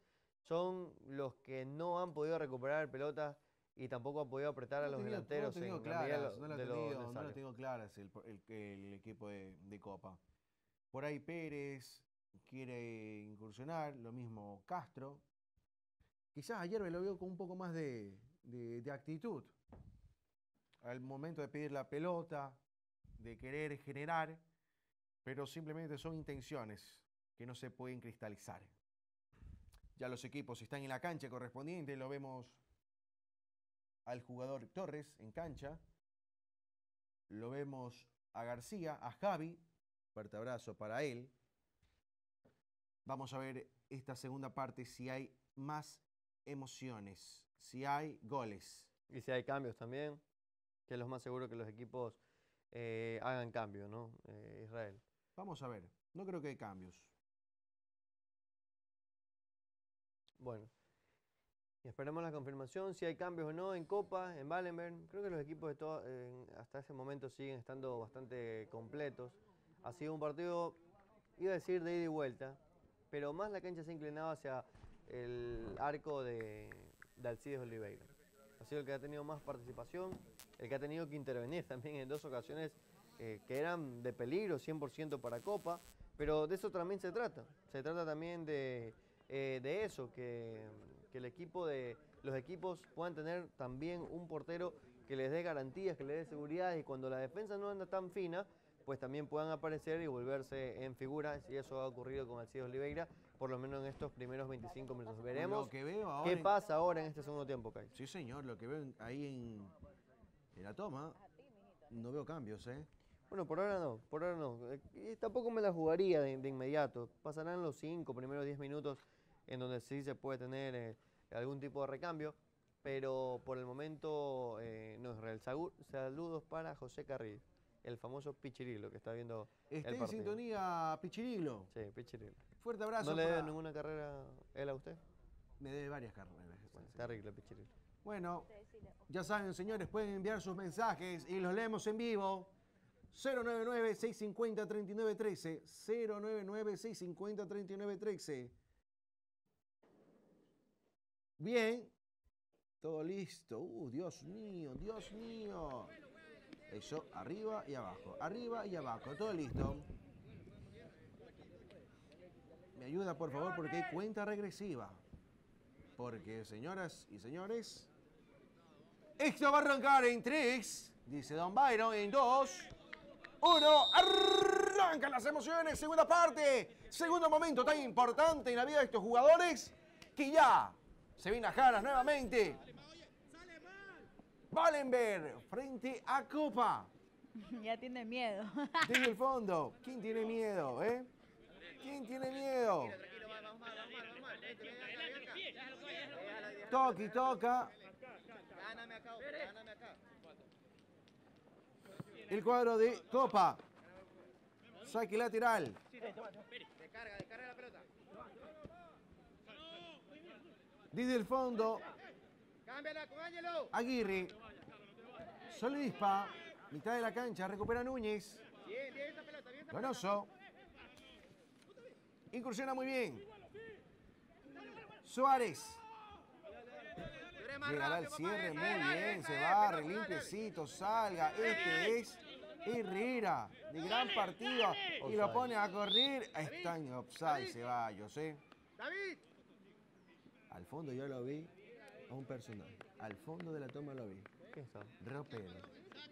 son los que no han podido recuperar pelotas y tampoco han podido apretar a los tenido- delanteros no en claras, lo- no lo he de lo tenido- no lo tengo claras el, el- el equipo de, de Copa. Por ahí Pérez quiere incursionar, lo mismo Castro. Quizás ayer me lo veo con un poco más de, de- de actitud. Al momento de pedir la pelota, de querer generar, pero simplemente son intenciones que no se pueden cristalizar. Ya los equipos están en la cancha correspondiente, lo vemos al jugador Torres en cancha. Lo vemos a García, a Javi. Fuerte abrazo para él. Vamos a ver esta segunda parte si hay más emociones, si hay goles. Y si hay cambios también, que es lo más seguro que los equipos eh, hagan cambio, ¿no? Eh, Israel. Vamos a ver. No creo que hay cambios. Bueno, y esperemos la confirmación, si hay cambios o no en Copa, en Wallenberg. Creo que los equipos hasta ese momento siguen estando bastante completos. Ha sido un partido, iba a decir de ida y vuelta, pero más la cancha se ha inclinado hacia el arco de, de Alcides Oliveira. Ha sido el que ha tenido más participación, el que ha tenido que intervenir también en dos ocasiones eh, que eran de peligro 100% para Copa, pero de eso también se trata. Se trata también de, eh, de eso, que, que el equipo de, los equipos puedan tener también un portero que les dé garantías, que les dé seguridad y cuando la defensa no anda tan fina, pues también puedan aparecer y volverse en figuras y eso ha ocurrido con Alcides Oliveira, por lo menos en estos primeros 25 minutos. Veremos Lo que veo ahora qué en- pasa ahora en este segundo tiempo, Kai. Sí, señor, lo que veo ahí en, en la toma, no veo cambios, ¿eh? Bueno, por ahora no, por ahora no. Eh, Y tampoco me la jugaría de, de inmediato. Pasarán los cinco primeros 10 minutos en donde sí se puede tener eh, algún tipo de recambio, pero por el momento eh, no, Israel. Sagu- Saludos para José Carril, el famoso Pichirilo que está viendo Está el en partido. sintonía Pichirilo. Sí, Pichirilo. Fuerte abrazo. ¿No le para- debe ninguna carrera él a usted? Me debe varias carreras. Bueno, terrible Pichirilo. Bueno, ya saben, señores, pueden enviar sus mensajes y los leemos en vivo. 099-650-3913. 099-650-3913. Bien. Todo listo. Uh, Dios mío, Dios mío. Eso, arriba y abajo. Arriba y abajo. Todo listo. me ayuda por favor porque hay cuenta regresiva. Porque, señoras y señores, esto va a arrancar en 3, dice Don Byron, en 2, 1, arrancan las emociones, segunda parte, segundo momento tan importante en la vida de estos jugadores que ya se viene a Jaras nuevamente. Valenberg frente a Copa. Ya tiene miedo. Desde el fondo, ¿quién tiene miedo, eh? ¿Quién tiene miedo? Toca. Gáname acá, Oscar, gáname acá. El cuadro de Copa. Saque lateral. Descarga, descarga la pelota. Desde el fondo. Aguirre. Solispa. Mitad de la cancha. Recupera Núñez. Donoso. Incursiona muy bien. Suárez. Llegará al cierre muy bien. Se pelota, limpiecito, salga. Este es Herrera. De gran partido. Y lo pone a correr. Está en offside Ceballos, ¿eh? David. Al fondo yo lo vi a un personaje. Al fondo de la toma lo vi. ¿Quién está? Ropero.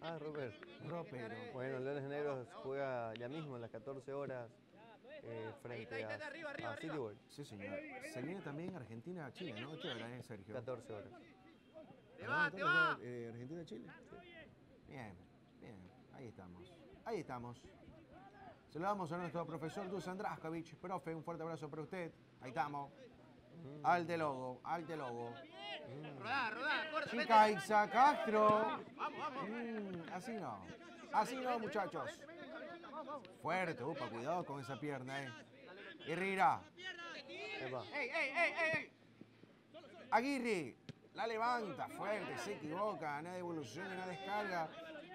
Ah, Robert. Ropero. Bueno, Leones Negros juega ya mismo en las 14 horas eh, frente Ahí está, ahí a, está, arriba, arriba, a. City World. Sí, señor. Se viene también Argentina-Chile, ¿no? ¿Qué hora es, Sergio? 14 horas. Te Ah, va, te ¿entonces va. eh, Argentina-Chile? Bien, bien. Ahí estamos. Ahí estamos. Saludamos a nuestro profesor Dusan Draskovic. Profe, un fuerte abrazo para usted. Ahí estamos. Al de logo, al de logo. Rodá, rodá, corta, vete. Chica Isa Castro. Vamos, vamos. Mm, así no. Así no, muchachos. Fuerte, upa, cuidado con esa pierna, eh. Herrera. Ey, ey, ey. Aguirre, la levanta fuerte, se equivoca, nada de evolución, nada de descarga.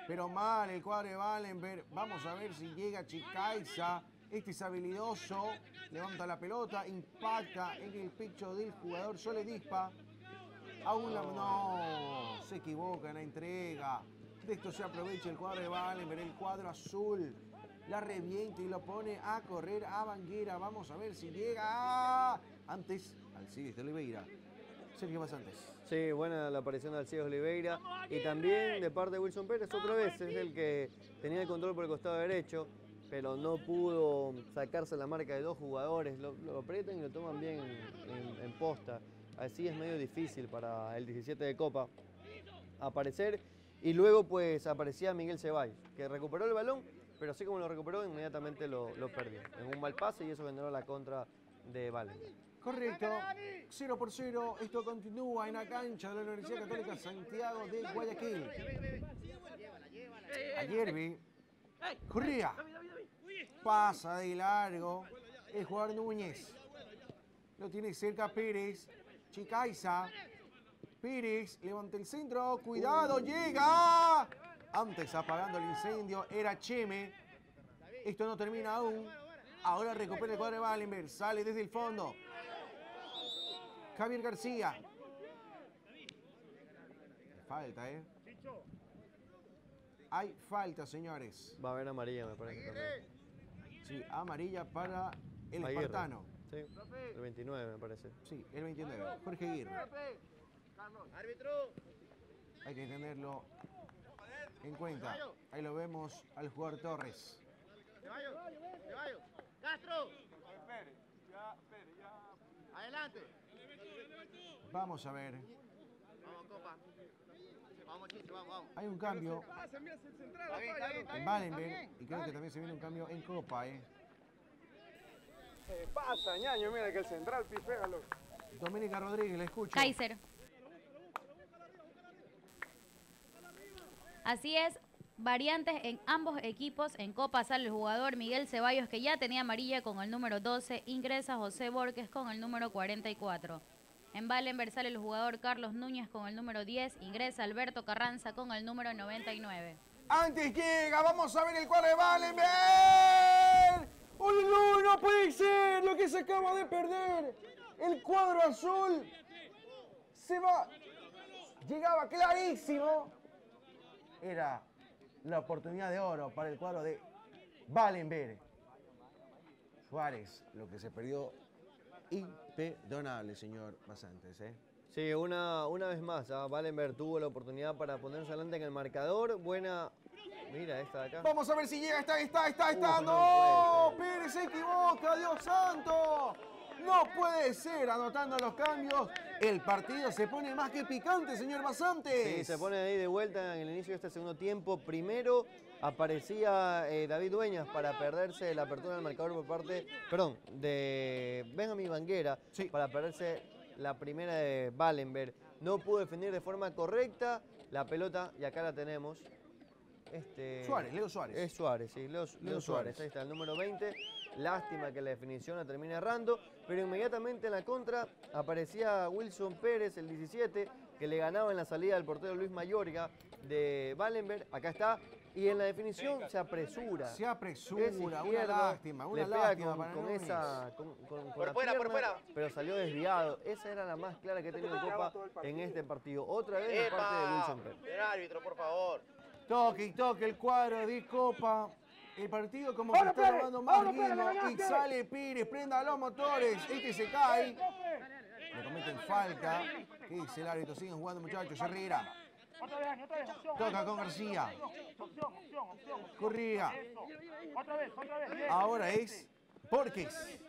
Pero mal el cuadro de Wallenberg. Vamos a ver si llega Chicaiza. Este es habilidoso. Levanta la pelota, impacta en el pecho del jugador Sole Dispa. Aún la... No, se equivoca en la entrega. De esto se aprovecha el cuadro de Wallenberg, el cuadro azul. La revienta y lo pone a correr a Banguera. Vamos a ver si llega. Antes, Alcides de Oliveira. Sergio Basantes. Sí, buena la aparición de Alcides Oliveira. Y también de parte de Wilson Pérez, otra vez, es el que tenía el control por el costado derecho, pero no pudo sacarse la marca de dos jugadores. Lo, lo aprietan y lo toman bien en, en posta. Así es medio difícil para el 17 de Copa aparecer. Y luego pues aparecía Miguel Ceballos, que recuperó el balón, pero así como lo recuperó, inmediatamente lo, lo perdió. En un mal pase y eso generó la contra de Valen. Correcto. 0 por 0. Esto continúa en la cancha de la Universidad Católica Santiago de Guayaquil. Ayer vi. Corría. Pasa de largo. El jugador Núñez. Lo tiene cerca Pérez. Chicaiza. Pérez levanta el centro. Cuidado, llega. Antes apagando el incendio era Cheme. Esto no termina aún. Ahora recupera el cuadro de Wallenberg. Sale desde el fondo. Javier García. Falta, ¿eh? Hay falta, señores. Va a haber amarilla, me parece. también. Sí, amarilla para el Aguirre. espartano. Sí, el 29 me parece. Sí, el 29. Jorge Aguirre. Árbitro. Hay que tenerlo en cuenta. Ahí lo vemos al jugador Torres. Ceballos, Ceballos. Castro. Adelante. Vamos a ver. Vamos, copa. Vamos, Chicho, vamos, vamos. Hay un cambio Está bien, está bien, está en bien. Wallenberg y creo que también se viene un cambio en Copa, ¿eh? ¿Qué pasa, ñaño? Mira que el central pifégalo. Doménica Rodríguez, la escucho. Kaiser. Así es, variantes en ambos equipos. En Copa sale el jugador Miguel Ceballos, que ya tenía amarilla con el número 12. Ingresa José Borges con el número 44. En Valenberg sale el jugador Carlos Núñez con el número 10. Ingresa Alberto Carranza con el número 99. Antes llega, vamos a ver el cuadro de Wallenberg. ¡Uy, no, no puede ser lo que se acaba de perder! El cuadro azul se va. Llegaba clarísimo. Era la oportunidad de oro para el cuadro de Wallenberg. Suárez, lo que se perdió imperdonable, señor Basantes. ¿eh? Sí, una, una vez más, ya Valenberg tuvo la oportunidad para ponerse adelante en el marcador. Buena. Mira esta de acá. Vamos a ver si llega. Está, está, está, está. Uf, ¡No! no puede Pérez se equivoca, Dios santo. No puede ser, anotando los cambios. El partido se pone más que picante, señor Basantes. Sí, se pone ahí de vuelta en el inicio de este segundo tiempo. Primero aparecía eh, David Dueñas para perderse la apertura del marcador por parte, perdón, de Benjamín Banguera Sí. para perderse la primera de Wallenberg. No pudo definir de forma correcta la pelota y acá la tenemos. Este, Suárez, Leo Suárez. Es Suárez, sí, Leo, Leo Leo Suárez. Suárez. Ahí está, el número 20. Lástima que la definición la termine errando, pero inmediatamente en la contra aparecía Wilson Pérez, el 17, que le ganaba en la salida del portero Luis Mayorga de Wallenberg. Acá está. Y en la definición se apresura. Se apresura, Es una lástima, una le pega lástima con, para con Núñez. esa, con, con- con Por la fuera, por pierna, fuera. pero salió desviado. Esa era la más clara que ha tenido Copa en este partido. Otra vez de parte de. Wilson Pérez. El árbitro, por favor. Toque y toque el cuadro de Copa. El partido como que ¡Ahora, está tomando más ¡Ahora, Pérez, ritmo. Y sale Pires, prenda los motores. Este se cae. Le cometen falta. ¿Qué dice el árbitro? Siguen jugando muchachos. Herrera. Otra vez, Dani, otra vez, opción. Toca con García. Opción, opción, opción. Corría. Otra vez, otra vez. Ahora es Porques.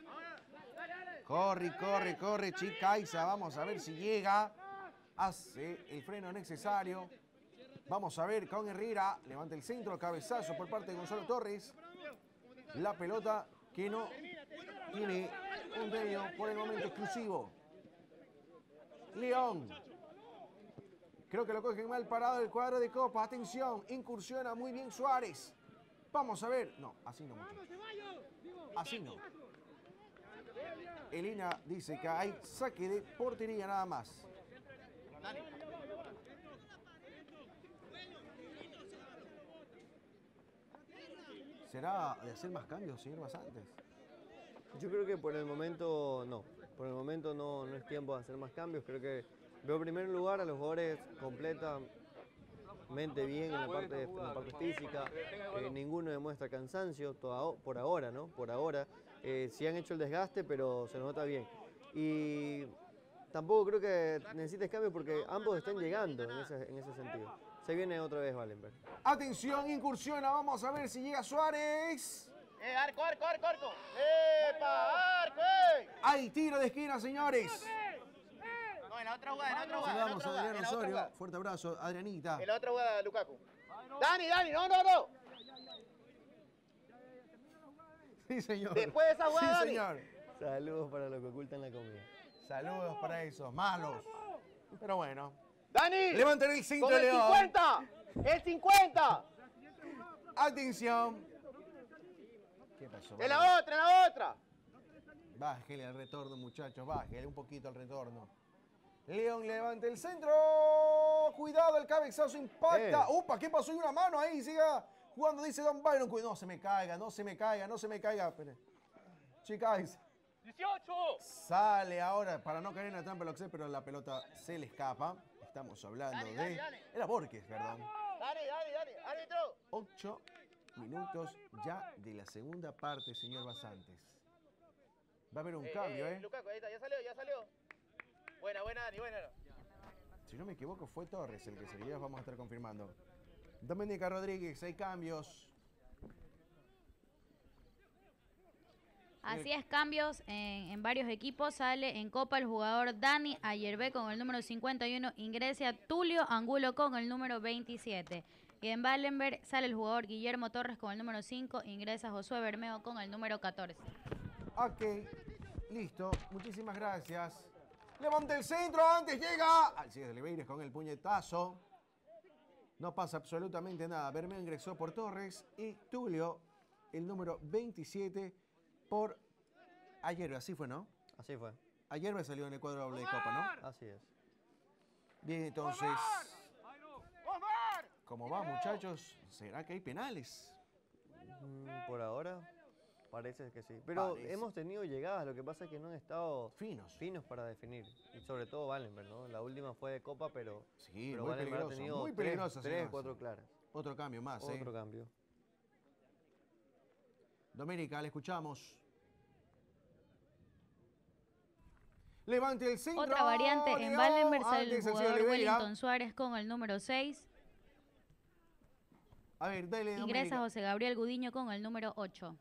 Corre, corre, corre, Chicaiza. Vamos a ver si llega. Hace el freno necesario. Vamos a ver con Herrera. Levanta el centro, cabezazo por parte de Gonzalo Torres. La pelota que no tiene un dueño por el momento exclusivo. León. Creo que lo cogen mal parado el cuadro de Copa. Atención, incursiona muy bien Suárez. Vamos a ver. No, así no. Así no. Elina dice que hay saque de portería nada más. ¿Será de hacer más cambios, señor Basantes? Yo creo que por el momento no. Por el momento no, no es tiempo de hacer más cambios. Creo que veo en primer lugar a los jugadores completamente bien en la parte, física. Eh, ninguno demuestra cansancio por ahora, ¿no? Por ahora. Eh, sí han hecho el desgaste, pero se nota bien. Y tampoco creo que necesites cambios porque ambos están llegando en ese, en ese sentido. Se viene otra vez Valenberg. Atención, incursiona. Vamos a ver si llega Suárez. ¡Eh, arco, arco, arco, arco! ¡Epa, arco! ey! Hay tiro de esquina, señores. No, en la otra jugada, en la otra jugada. Saludamos a Adrián Osorio. Fuerte abrazo, Adrianita. En la otra jugada, Lukaku. Dani, Dani, no, no, no. Sí, señor. Después de esa jugada, Sí, Dani. señor. Saludos para los que ocultan la comida. Saludos para esos malos. Pero bueno. Dani. Levanten el cinto, Con el León. 50. El 50. Atención. ¿Qué pasó? En la otra, en la otra. Bájele al retorno, muchachos. Bájele un poquito al retorno. León levanta el centro. Cuidado, el cabezazo impacta. Eh. Upa, ¿qué pasó? Hay una mano ahí. Siga jugando, dice Don Byron. Cuidado, no se me caiga, no se me caiga, no se me caiga. Chicas, 18. sale ahora para no caer en la trampa, lo que sé, pero la pelota se le escapa. Estamos hablando Dale, dale, de. dale. Era Borges, perdón. Dani, Dani, Dani. Árbitro. Ocho minutos ya de la segunda parte, señor Basantes. Va a haber un Eh, cambio, ¿eh? Lukaku, ahí está, ya salió, ya salió. Buena, buena, Dani, buena. Si no me equivoco, fue Torres el que se dio, vamos a estar confirmando. Doménica Rodríguez, hay cambios. Así es, cambios en, en varios equipos. Sale en Copa el jugador Dani Ayerbe con el número 51. Ingresa Tulio Angulo con el número 27. Y en Wallenberg sale el jugador Guillermo Torres con el número 5. Ingresa Josué Bermeo con el número 14. Ok, listo. Muchísimas gracias. Levanta el centro, antes llega. Alcides Oliveira con el puñetazo. No pasa absolutamente nada. Bermeo ingresó por Torres y Tulio, el número 27, por ayer. Así fue, ¿no? Así fue. Ayer me salió en el cuadro doble de Copa, ¿no? Así es. Bien, entonces. ¿Cómo va, muchachos? ¿Será que hay penales? Mm, Por ahora parece que sí. Pero Parece. hemos tenido llegadas, lo que pasa es que no han estado Finos. finos para definir. Y sobre todo Wallenberg, ¿no? La última fue de Copa, pero, Sí, pero muy ha tenido Muy tres- tres, cuatro claras. Otro cambio más, ¿eh? Otro cambio. Doménica, le escuchamos. Levante el centro. Otra variante en sale Antes el jugador. Wellington Suárez con el número 6. A ver, dale, Ingresa Doménica. José Gabriel Gudiño con el número 8.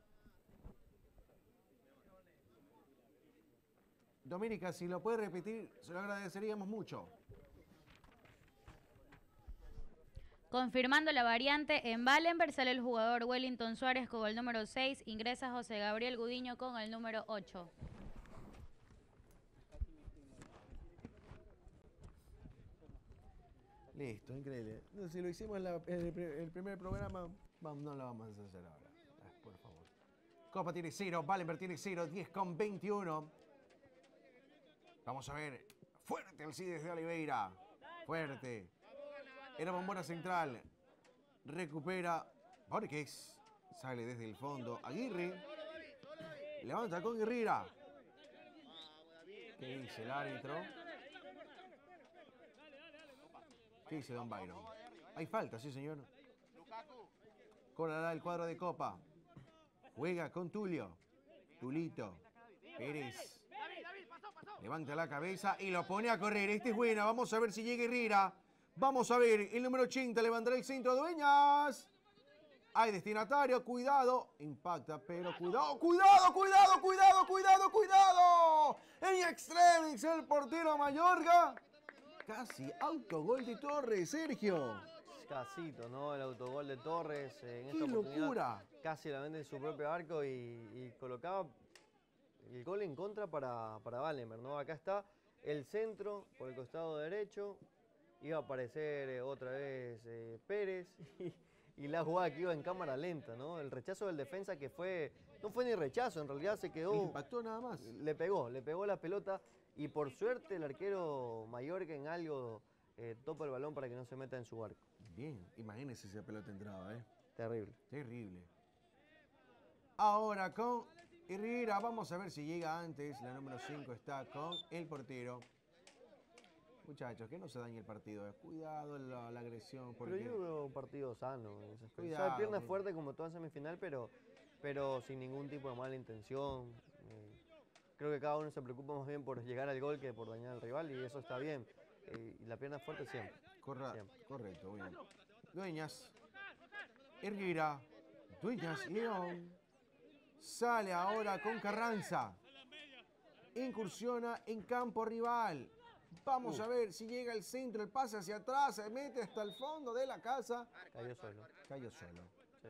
Doménica, si lo puede repetir, se lo agradeceríamos mucho. Confirmando la variante en Wallenberg sale el jugador Wellington Suárez con el número 6. Ingresa José Gabriel Gudiño con el número 8. Listo, increíble. No, si lo hicimos en la- en el, el primer programa, vamos, no lo vamos a hacer ahora. Ah, por favor. Copa tiene 0, Wallenberg tiene 0, 10 con 21. Vamos a ver. Fuerte el Cides de Oliveira. Fuerte. Era bombona central. Recupera. Borges. Sale desde el fondo. Aguirre. Levanta con Guerrera. ¿Qué dice el árbitro? ¿Qué dice Don Byron? Hay falta, sí, señor. Cobrará el cuadro de Copa. Juega con Tulio. Tulito. Pérez. Levanta la cabeza y lo pone a correr. Este es buena. Vamos a ver si llega Herrera. Vamos a ver. El número 80 levantará el centro. Dueñas. Hay destinatario. Cuidado. Impacta, pero cuidado. Cuidado, cuidado, cuidado, cuidado, cuidado. En extremis el portero Mayorga. Casi autogol de Torres, Sergio. Casito, ¿no? El autogol de Torres. eh, en ¡Qué esta oportunidad locura! Casi la vende en su propio arco y, y colocaba el gol en contra para, para Wallenberg, ¿no? Acá está el centro por el costado derecho. Iba a aparecer eh, otra vez eh, Pérez y, y la jugada que iba en cámara lenta, ¿no? El rechazo del defensa que fue. No fue ni rechazo, en realidad se quedó. Impactó nada más. Le pegó, le pegó la pelota y por suerte el arquero Mallorca en algo eh, topa el balón para que no se meta en su arco. Bien, imagínese si esa pelota entraba, ¿eh? Terrible. Terrible. Ahora con Herrera, vamos a ver si llega antes. La número 5 está con el portero. Muchachos, que no se dañe el partido. Cuidado la, la agresión. Porque... Pero yo veo un partido sano en ese aspecto. O sea, Cuidado, pierna fuerte como toda semifinal, pero, pero sin ningún tipo de mala intención. Eh, creo que cada uno se preocupa más bien por llegar al gol que por dañar al rival y eso está bien. Eh, y la pierna fuerte siempre. Corra- Siempre. correcto, muy bien. Dueñas. Herrera. Dueñas, León. Sale ahora con Carranza. Incursiona en campo rival. Vamos a ver si llega al centro, el pase hacia atrás, se mete hasta el fondo de la casa. Cayó solo. Cayó solo. sí.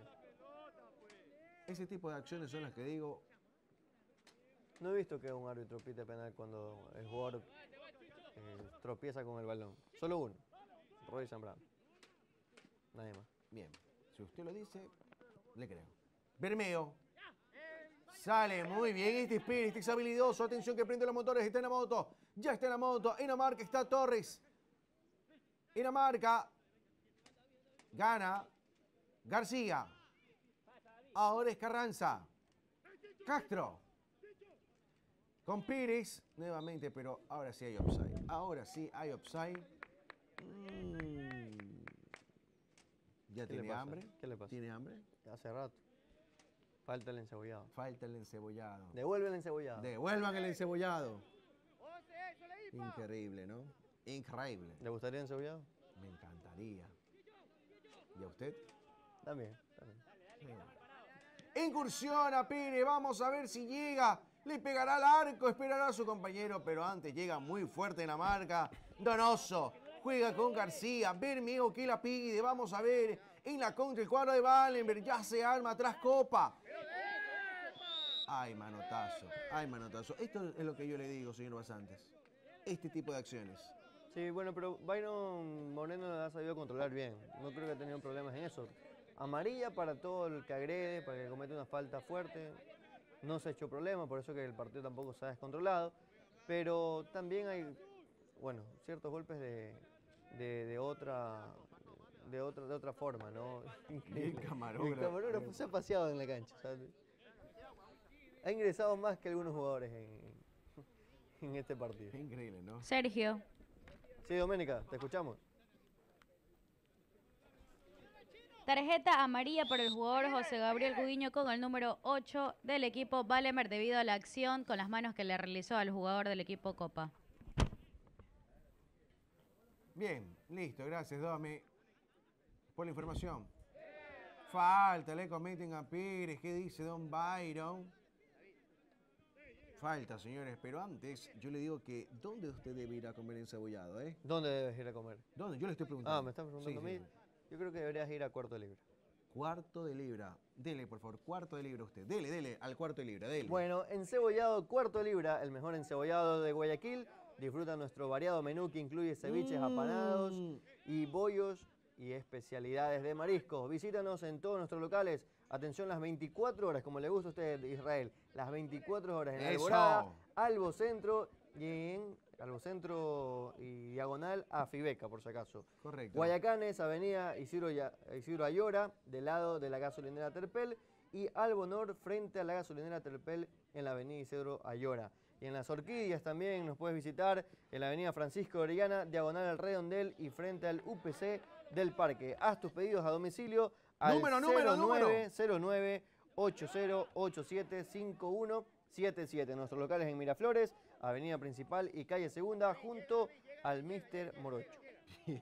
Ese tipo de acciones son las que digo, No he visto que un árbitro pite penal cuando el jugador eh, tropieza con el balón. Solo uno. Roy Zambrano. Nadie más. bien, si usted lo dice, le creo. Bermeo. Sale muy bien este es Pérez, este es habilidoso. Atención que prende los motores, está en la moto. Ya está en la moto. En la marca está Torres. En la marca. Gana. García. Ahora es Carranza. Castro. Con Pérez nuevamente, pero ahora sí hay offside. Ahora sí hay offside. Mm. ¿Ya ¿Qué le tiene hambre? ¿Qué le pasa? ¿Tiene hambre? Hace rato. Falta el encebollado. Falta el encebollado. Devuelve el encebollado. Devuelvan el encebollado. Increíble, ¿no? Increíble. ¿Le gustaría encebollado? Me encantaría. ¿Y a usted? También, también. Incursiona Pérez, vamos a ver si llega. Le pegará al arco, esperará a su compañero, pero antes llega muy fuerte en la marca. Donoso juega con García. Bermeo que la pide. Vamos a ver en la contra el cuadro de Wallenberg. Ya se arma tras Copa. Ay, manotazo. Ay, manotazo. Esto es lo que yo le digo, señor Basantes. Este tipo de acciones. Sí, bueno, pero Byron Moreno la ha sabido controlar bien. No creo que haya tenido problemas en eso. Amarilla para todo el que agrede, para el que comete una falta fuerte. No se ha hecho problema, por eso que el partido tampoco se ha descontrolado. Pero también hay, bueno, ciertos golpes de, de, de otra, de, otra, de otra forma, ¿no? Increíble. camarógrafo. El camarógrafo se ha paseado en la cancha. ¿sabes? Ha ingresado más que algunos jugadores en, en este partido. Es increíble, ¿no? Sergio. Sí, Doménica, te escuchamos. Tarjeta amarilla para el jugador José Gabriel Gudiño con el número 8 del equipo Valemer debido a la acción con las manos que le realizó al jugador del equipo Copa. Bien, listo, gracias, Domi, por la información. Falta, le cometen a Pérez, ¿qué dice Don Byron? Falta, señores, pero antes yo le digo que ¿dónde usted debe ir a comer encebollado, eh? ¿Dónde debes ir a comer? ¿Dónde? Yo le estoy preguntando. Ah, me estás preguntando Sí, a mí. sí. Yo creo que deberías ir a cuarto libre. Cuarto de libra. Dele, por favor, cuarto de libra usted. Dele, dele, al cuarto de libra, dele. Bueno, encebollado cuarto libra, el mejor encebollado de Guayaquil. Disfruta nuestro variado menú que incluye ceviches Mm. apanados y bollos y especialidades de mariscos. Visítanos en todos nuestros locales. Atención, las 24 horas, como le gusta a usted, Israel. Las 24 horas en Eso. Alborada, Albocentro y en Albocentro y Diagonal a Fibeca, por si acaso. Correcto. Guayacanes, Avenida Isidro, Isidro Ayora, del lado de la gasolinera Terpel, y Albonor, frente a la gasolinera Terpel, en la Avenida Isidro Ayora. Y en las Orquídeas también nos puedes visitar en la Avenida Francisco Orellana, diagonal al Redondel y frente al UPC del Parque. Haz tus pedidos a domicilio al Número, número, número. 09 80875177. Nuestros locales en Miraflores, Avenida Principal y Calle Segunda, junto al Mister Morocho. Bien,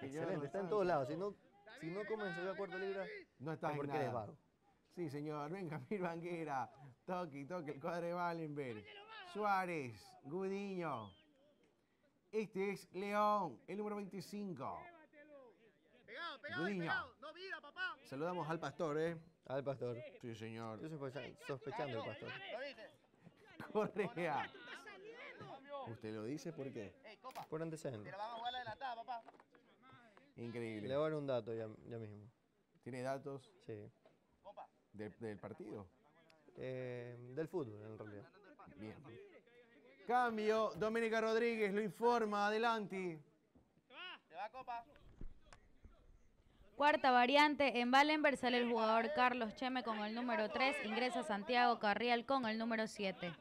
Excelente, está en todos lados. Si no, si no comen a cuarto libra, No estás es porque nada. eres vago. Sí, señor. Venga, Mir Banguera. Toque, toque el cuadro de Valenberg. Suárez, Gudiño. Este es León, el número 25. Pegado, pegado, Gudiño. pegado. No vira, papá. Saludamos al pastor, ¿eh? Al pastor. Sí, señor. Yo sospecha- sospechando del pastor. ¿Lo viste? Correa. ¿Usted lo dice por qué? Por Te antecedentes. la van a jugar la adelantada, papá. Increíble. Le voy a dar un dato ya, ya mismo. ¿Tiene datos Sí. Compa. del, del partido? Eh, del fútbol, en realidad. Bien. Cambio. Doménica Rodríguez lo informa. Adelante. Te va, copa. Cuarta variante, en Valenberg sale el jugador Carlos Cheme con el número 3, ingresa Santiago Carrial con el número 7.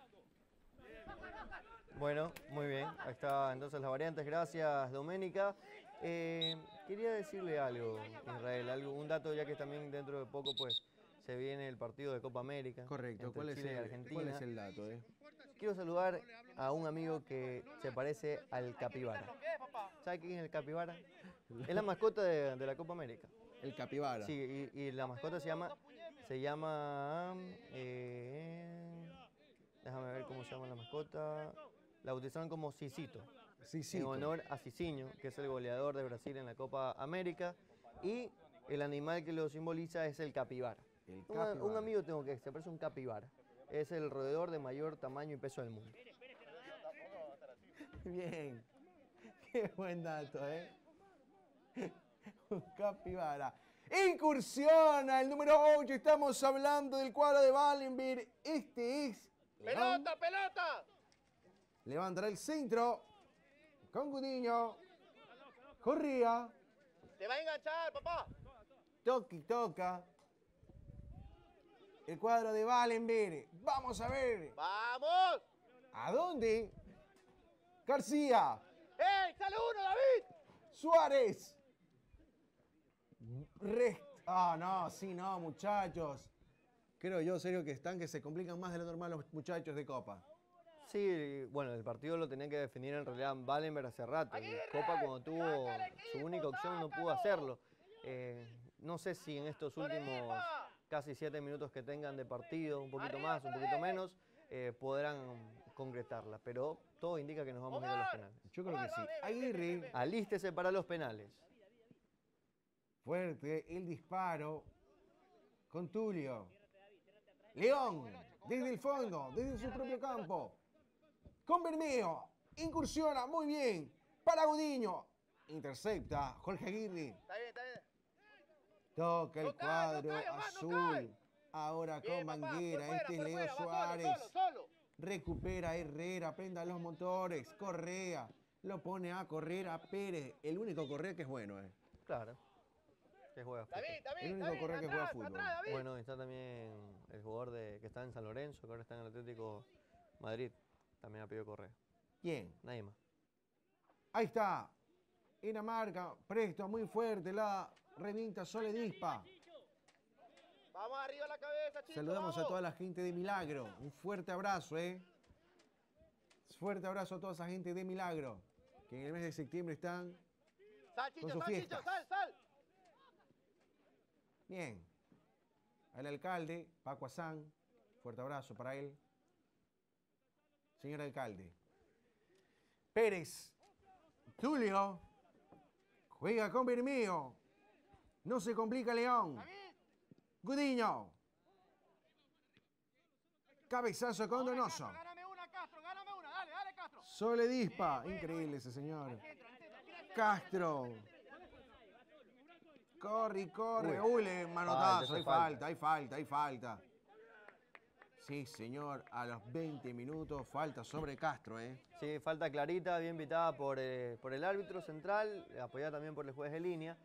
Bueno, muy bien. Ahí está entonces las variantes. Gracias, Doménica. Eh, quería decirle algo, Israel, algo, un dato ya que también dentro de poco pues se viene el partido de Copa América. Correcto. entre ¿Cuál es, y el, Argentina. ¿Cuál es el dato, eh? Quiero saludar a un amigo que se parece al capibara. ¿Sabe quién es el capibara? Es la mascota de, de la Copa América. El capibara. Sí, y, y la mascota se llama, se llama, eh, déjame ver cómo se llama la mascota. La bautizaron como Cicito, sí. en honor a Cicinho, que es el goleador de Brasil en la Copa América. Y el animal que lo simboliza es el capibara. El Un, amigo tengo que se parece a un capibara. Es el roedor de mayor tamaño y peso del mundo. Bien. Qué buen dato, ¿eh? Un capibara. Incursiona el número 8. Estamos hablando del cuadro de Valenberg. Este es. ¡Pelota, pelota! Levantará el centro. Con Gudiño. Corría. Te va a enganchar, papá. Toca y toca. El cuadro de Valenberg. Vamos a ver. ¡Vamos! ¿A dónde? García. ¡Ey, sale uno, David! Suárez. Rest- Ah, no, sí, no, muchachos. Creo yo, serio, que están que se complican más de lo normal los muchachos de Copa. Sí, bueno, el partido lo tenía que definir en realidad Valenberg hace rato. Y Copa cuando tuvo su única opción no pudo hacerlo. Eh, no sé si en estos últimos casi siete minutos que tengan de partido, un poquito más, un poquito menos, eh, podrán concretarla. Pero todo indica que nos vamos a ir a los penales. Yo creo que sí. Aguirre, Alístese para los penales. fuerte, el disparo. Con Tulio. León, desde el fondo, desde su propio campo. Con Bermeo, incursiona, muy bien. Para Gudiño, intercepta Jorge Aguirre. Está bien, está bien. Toca el No cae, no cuadro azul. Ahora Bien, con fuera, este es Leo Suárez. Solo, solo, solo. Recupera Herrera, prenda los motores. Correa. Lo pone a correr a Pérez. El único Correa que es bueno, eh. Claro. Que juega fútbol. David, David, El único David, correo que atrás, juega fútbol. atrás, David. Bueno, está también el jugador de, que está en San Lorenzo, que ahora está en el Atlético Madrid. También ha pedido Correa. ¿Quién? Nadie más. Ahí está. En la marca, presto, muy fuerte. La Revienta Sole Dispa. Vamos arriba la cabeza, Chicho. Saludamos a toda la gente de Milagro. Un fuerte abrazo, ¿eh? Fuerte abrazo a toda esa gente de Milagro. Que en el mes de septiembre están Sal, Chicho, con sus sal, fiestas. Chicho, sal, sal. bien. Al alcalde, Paco Azán. Fuerte abrazo para él. Señor alcalde. Pérez. Tulio. Juega con Bermío. No se complica León. Gudiño. Cabezazo con Donoso. Gáname una, Castro, gáname una. Dale, dale, Castro. Sole Dispa. Increíble ese señor. Castro. Corre, corre. Uy, le manotazo. Falta, Hay falta, hay falta, hay falta. Sí, señor. A los 20 minutos falta sobre Castro, ¿eh? Sí, falta clarita, bien invitada por, eh, por el árbitro central, apoyada también por el juez de línea,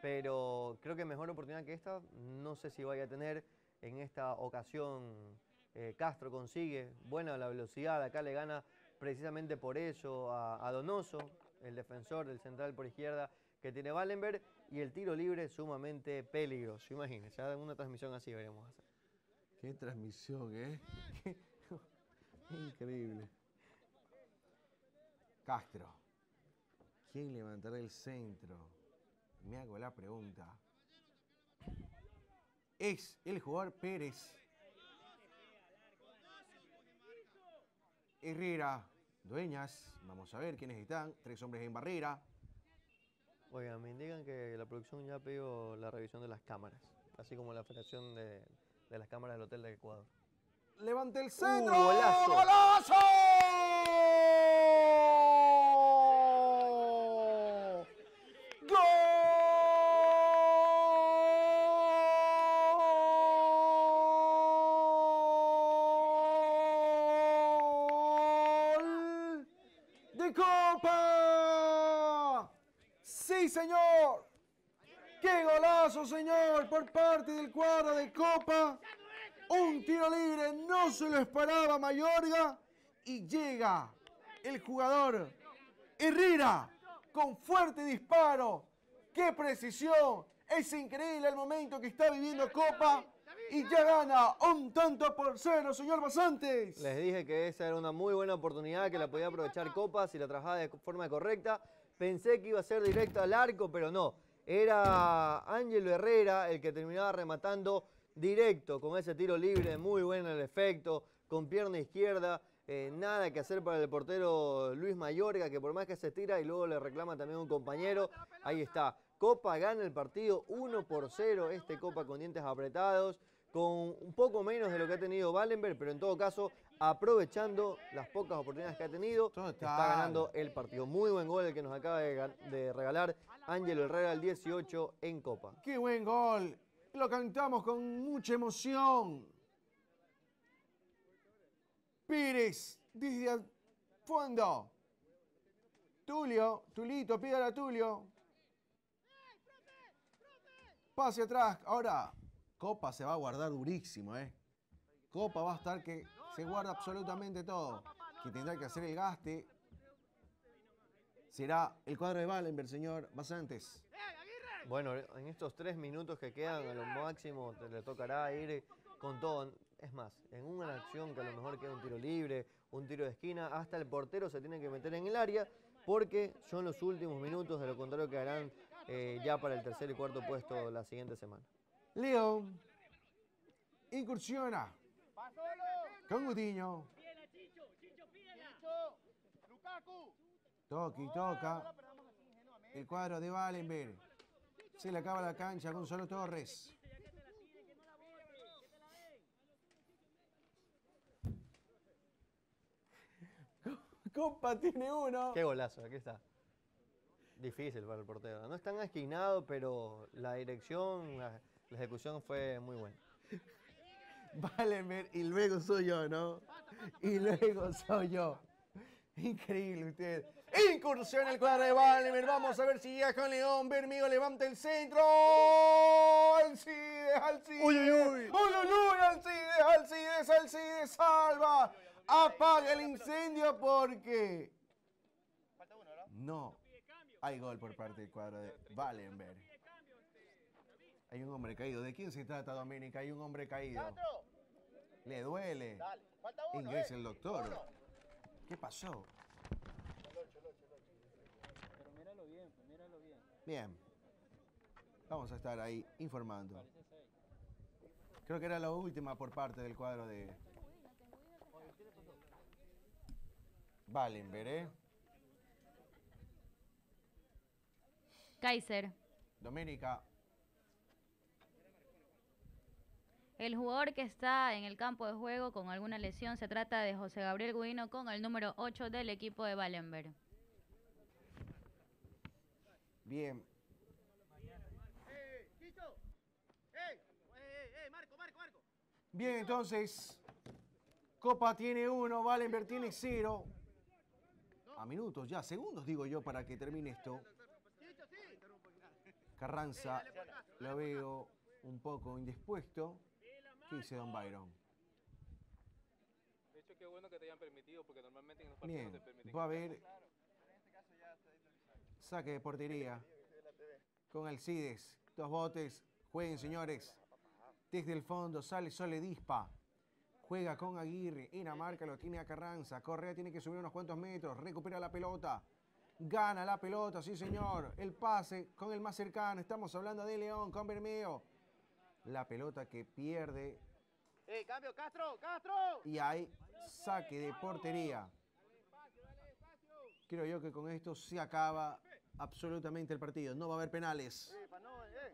pero creo que mejor oportunidad que esta no sé si vaya a tener en esta ocasión. eh, Castro consigue buena la velocidad, acá le gana precisamente por eso a, Donoso, el defensor del central por izquierda que tiene Wallenberg, y el tiro libre sumamente peligroso. Imagínense, ya en una transmisión así deberíamos hacer. Qué transmisión, ¿eh? Increíble. Castro. ¿Quién levantará el centro? Me hago la pregunta. Es el jugador Pérez. Herrera. Dueñas. Vamos a ver quiénes están. Tres hombres en barrera. Oigan, me indican que la producción ya pidió la revisión de las cámaras, así como la federación de, de las cámaras del Hotel de Ecuador. Levanta el centro. golazo. ¡Golazo! ¡Gol! ¡De Copa! ¡Sí, señor! ¡Qué golazo, señor! Por parte del cuadro de Copa. Un tiro libre, no se lo esperaba Mayorga. Y llega el jugador Herrera con fuerte disparo. ¡Qué precisión! Es increíble el momento que está viviendo Copa. Y ya gana un tanto por cero, señor Basantes. Les dije que esa era una muy buena oportunidad, que la podía aprovechar Copa si la trabajaba de forma correcta. Pensé que iba a ser directo al arco, pero no. Era Ángelo Herrera el que terminaba rematando directo con ese tiro libre, muy bueno el efecto, con pierna izquierda. eh, nada que hacer para el portero Luis Mayorga, que por más que se tira y luego le reclama también un compañero, ahí está. Copa gana el partido 1 por 0, este Copa con dientes apretados, con un poco menos de lo que ha tenido Wallenberg, pero en todo caso aprovechando las pocas oportunidades que ha tenido, Total. está ganando el partido. Muy buen gol el que nos acaba de, regalar Ángelo Herrera al 18 en Copa. ¡Qué buen gol! Lo cantamos con mucha emoción. Pérez, desde el fondo. Tulio, Tulito, pídale a Tulio. Pase atrás. Ahora, Copa se va a guardar durísimo, ¿eh? Copa va a estar que se guarda absolutamente todo. Que tendrá que hacer el gaste será el cuadro de Wallenberg, señor Basantes. Bueno, en estos tres minutos que quedan, a lo máximo te le tocará ir con todo. Es más, en una acción que a lo mejor queda un tiro libre, un tiro de esquina, hasta el portero se tiene que meter en el área porque son los últimos minutos, de lo contrario quedarán eh, ya para el tercer y cuarto puesto la siguiente semana. León incursiona con Gudiño. Chicho, Lukaku. Toca y toca. El cuadro de Wallenberg. Se le acaba la cancha a Gonzalo Torres. Copa tiene uno. Qué golazo, aquí está. Difícil para el portero. No es tan esquinado, pero la dirección, la, la ejecución fue muy buena. Wallenberg y luego soy yo, ¿no? Y luego soy yo. Increíble usted. Incursión el cuadro de Wallenberg. Vamos a ver si llega con León. Bermigo levanta el centro. Alcides, Alcides. Uy, uy, uy. Uy, uy, uy. Alcides, Alcides, Alcides. Salva. Apaga el incendio porque no hay gol por parte del cuadro de Wallenberg. Hay un hombre caído. ¿De quién se trata, Doménica? Hay un hombre caído. Le duele. dale, falta uno, Ingresa eh. el doctor. Uno. ¿Qué pasó? Pero míralo bien, pues míralo bien. Bien. Vamos a estar ahí informando. Creo que era la última por parte del cuadro de Valenberg, ¿eh? Kaiser, Doménica, el jugador que está en el campo de juego con alguna lesión se trata de José Gabriel Guino con el número 8 del equipo de Wallenberg. bien. Bien, entonces, Copa tiene uno, Valenberg tiene cero. A minutos ya, segundos digo yo para que termine esto. Carranza, lo veo un poco indispuesto. ¿Qué dice Don Byron? De hecho, qué bueno que te hayan permitido, porque normalmente en los partidos no Bien, te permiten. va a haber saque de portería con Alcides. Dos botes, jueguen señores. Desde el fondo sale Sole Dispa. Juega con Aguirre. En la marca lo tiene a Carranza. Correa tiene que subir unos cuantos metros. Recupera la pelota. Gana la pelota, sí señor. El pase con el más cercano. Estamos hablando de León con Bermeo. La pelota que pierde Eh, cambio, Castro, Castro. y hay saque de portería. Creo yo que con esto se acaba absolutamente el partido. No va a haber penales. Eh.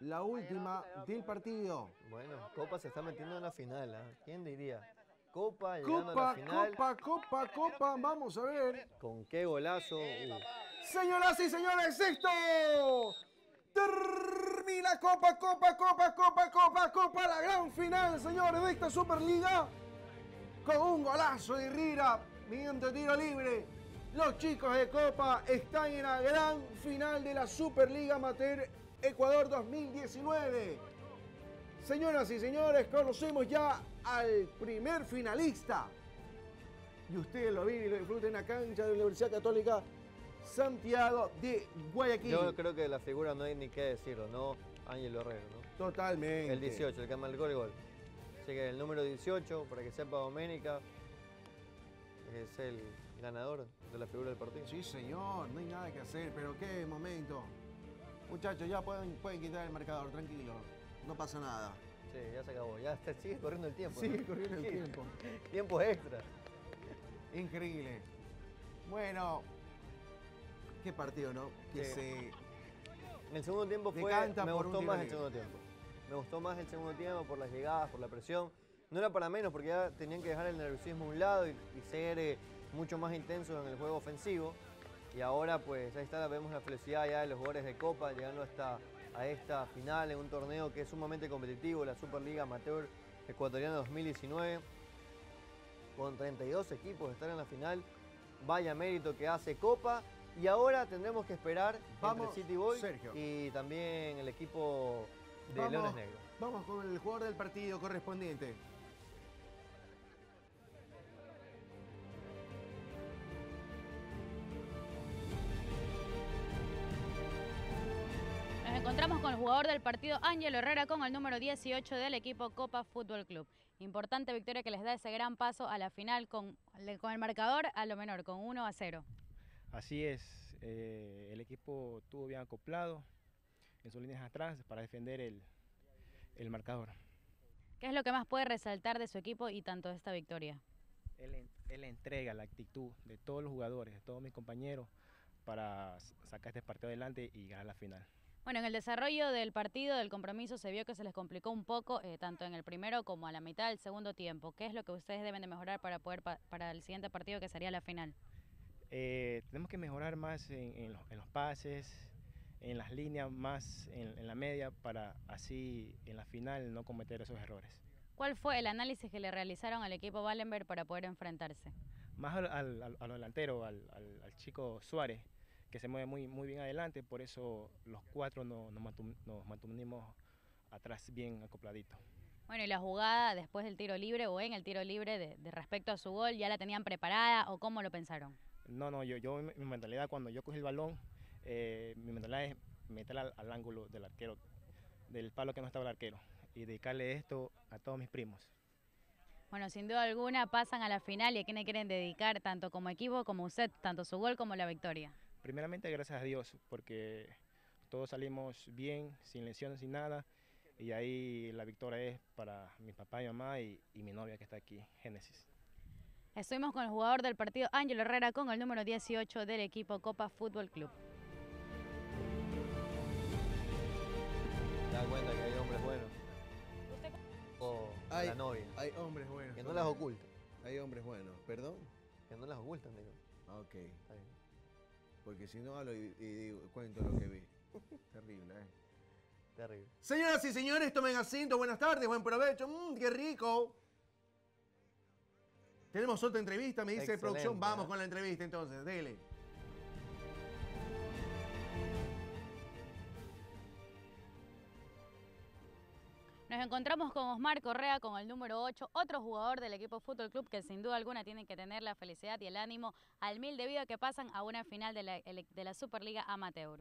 La última del partido. Bueno, Copa se está metiendo en la final, ¿ah? ¿Quién diría? Copa llegando a Copa, la final. copa, copa, copa. Vamos a ver. Con qué golazo. Uh, Señoras y señores, esto termina Copa, Copa, Copa, Copa, Copa, Copa, la gran final, señores, de esta Superliga. Con un golazo de Rira, mediante tiro libre. Los chicos de Copa están en la gran final de la Superliga Amateur Ecuador 2019. Señoras y señores, conocemos ya al primer finalista. Y ustedes lo ven y lo disfruten en la cancha de la Universidad Católica Santiago de Guayaquil. yo creo que la figura no hay ni qué decirlo, ¿no? Ángel Herrero, ¿no? Totalmente. El 18, el que marcó el gol. Así que el número 18, para que sepa Doménica, es el ganador de la figura del partido. Sí, señor, no hay nada que hacer, pero qué momento. Muchachos, ya pueden, pueden quitar el marcador, tranquilo. No pasa nada. Sí, ya se acabó. Ya está- sigue corriendo el tiempo. Sigue ¿no? corriendo el Sí. tiempo. Tiempo extra. Increíble. Bueno, qué partido, ¿no? Que Sí. se. En el segundo tiempo fue, me gustó más el segundo tiempo. Me gustó más el segundo tiempo por las llegadas, por la presión. No era para menos porque ya tenían que dejar el nerviosismo a un lado y, y ser eh, mucho más intensos en el juego ofensivo. Y ahora pues ahí está, vemos la felicidad ya de los jugadores de Copa llegando hasta a esta final en un torneo que es sumamente competitivo, la Superliga Amateur Ecuatoriana 2019. Con 32 equipos estar en la final. Vaya mérito que hace Copa. Y ahora tendremos que esperar Vamos, entre City Boy Sergio. y también el equipo de Vamos, Leones Negros. Vamos con el jugador del partido correspondiente. Nos encontramos con el jugador del partido Ángel Herrera con el número 18 del equipo Copa Fútbol Club. Importante victoria que les da ese gran paso a la final con, con el marcador a lo menor, con 1 a 0. Así es, eh, el equipo estuvo bien acoplado en sus líneas atrás para defender el, el marcador. ¿Qué es lo que más puede resaltar de su equipo y tanto de esta victoria? En- él entrega la actitud de todos los jugadores, de todos mis compañeros, para sacar este partido adelante y ganar la final. Bueno, en el desarrollo del partido, del compromiso, se vio que se les complicó un poco, eh, tanto en el primero como a la mitad del segundo tiempo. ¿Qué es lo que ustedes deben de mejorar para poder pa- para el siguiente partido que sería la final? Eh, tenemos que mejorar más en, en los, en los pases, en las líneas, más en, en la media, para así en la final no cometer esos errores. ¿Cuál fue el análisis que le realizaron al equipo Wallenberg para poder enfrentarse? Más al, al, al- delantero, al, chico Suárez, que se mueve muy, muy bien adelante, por eso los cuatro no- nos, mantu- nos mantuvimos atrás bien acopladitos. Bueno, y la jugada después del tiro libre o en el tiro libre de, de respecto a su gol, ¿ya la tenían preparada o cómo lo pensaron? No, no, yo, yo mi mentalidad cuando yo cogí el balón, eh, mi mentalidad es meterla al, al ángulo del arquero, del palo que no estaba el arquero, y dedicarle esto a todos mis primos. Bueno, sin duda alguna pasan a la final y a quienes quieren dedicar tanto como equipo como usted, tanto su gol como la victoria. Primeramente, gracias a Dios, porque todos salimos bien, sin lesiones, sin nada, y ahí la victoria es para mi papá y mamá y, y mi novia que está aquí, Génesis. Estuvimos con el jugador del partido Ángel Herrera con el número 18 del equipo Copa Fútbol Club. Te das cuenta que hay hombres buenos. O Hay, la novia. hay hombres buenos. Que no las ocultan. Hay hombres buenos. ¿Perdón? Que no las ocultan, digo. Ah, Ok. Está bien. Porque si no hablo y, y digo, cuento lo que vi. Terrible, ¿eh? Terrible. Señoras y señores, tomen asiento. Buenas tardes, buen provecho. Mmm, qué rico. Tenemos otra entrevista, me dice Excelente, producción. Vamos ¿eh? con la entrevista entonces, dele. Nos encontramos con Osmar Correa con el número 8, otro jugador del equipo Fútbol Club que sin duda alguna tiene que tener la felicidad y el ánimo al mil debido a que pasan a una final de la, de la Superliga Amateur.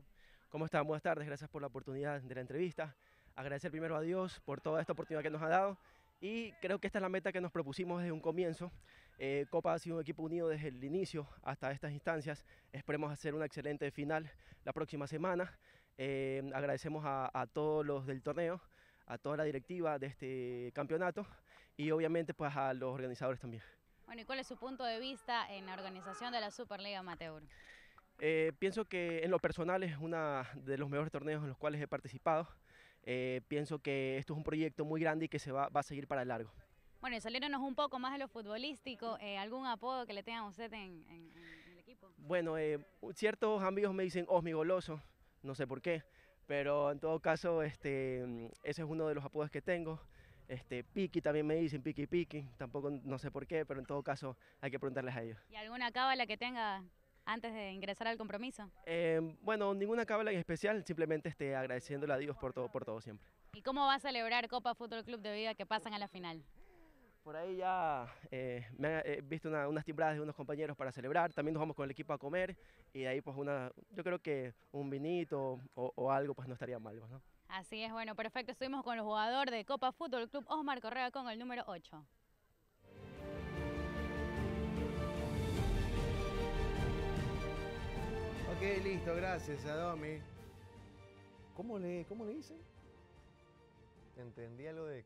¿Cómo están? Buenas tardes, gracias por la oportunidad de la entrevista. Agradecer primero a Dios por toda esta oportunidad que nos ha dado y creo que esta es la meta que nos propusimos desde un comienzo. Eh, Copa ha sido un equipo unido desde el inicio hasta estas instancias. Esperemos hacer una excelente final la próxima semana. Eh, agradecemos a, a todos los del torneo, a toda la directiva de este campeonato y obviamente pues a los organizadores también. Bueno, ¿y cuál es su punto de vista en la organización de la Superliga Amateur? Eh, pienso que en lo personal es uno de los mejores torneos en los cuales he participado. Eh, pienso que esto es un proyecto muy grande y que se va, va a seguir para largo. Bueno, y saliéndonos un poco más de lo futbolístico, eh, ¿algún apodo que le tengan a usted en, en- en el equipo? Bueno, eh, ciertos amigos me dicen Osmi Goloso, no sé por qué, pero en todo caso este, ese es uno de los apodos que tengo. Este, Piki también me dicen Piki Piki, tampoco no sé por qué, pero en todo caso hay que preguntarles a ellos. ¿Y alguna cábala que tenga antes de ingresar al compromiso? Eh, bueno, ninguna cábala en especial, simplemente este, agradeciéndole a Dios por todo, por todo siempre. ¿Y cómo va a celebrar Copa Fútbol Club debido a que pasan a la final? Por ahí ya eh, me han eh, visto una- unas timbradas de unos compañeros para celebrar. También nos vamos con el equipo a comer y de ahí pues una, yo creo que un vinito o, o algo pues no estaría mal, ¿no? Así es, bueno, perfecto. Estuvimos con el jugador de Copa Fútbol Club, Osmar Correa, con el número 8. Ok, listo, gracias, Adomi. ¿Cómo le, cómo le dicen? Entendía lo de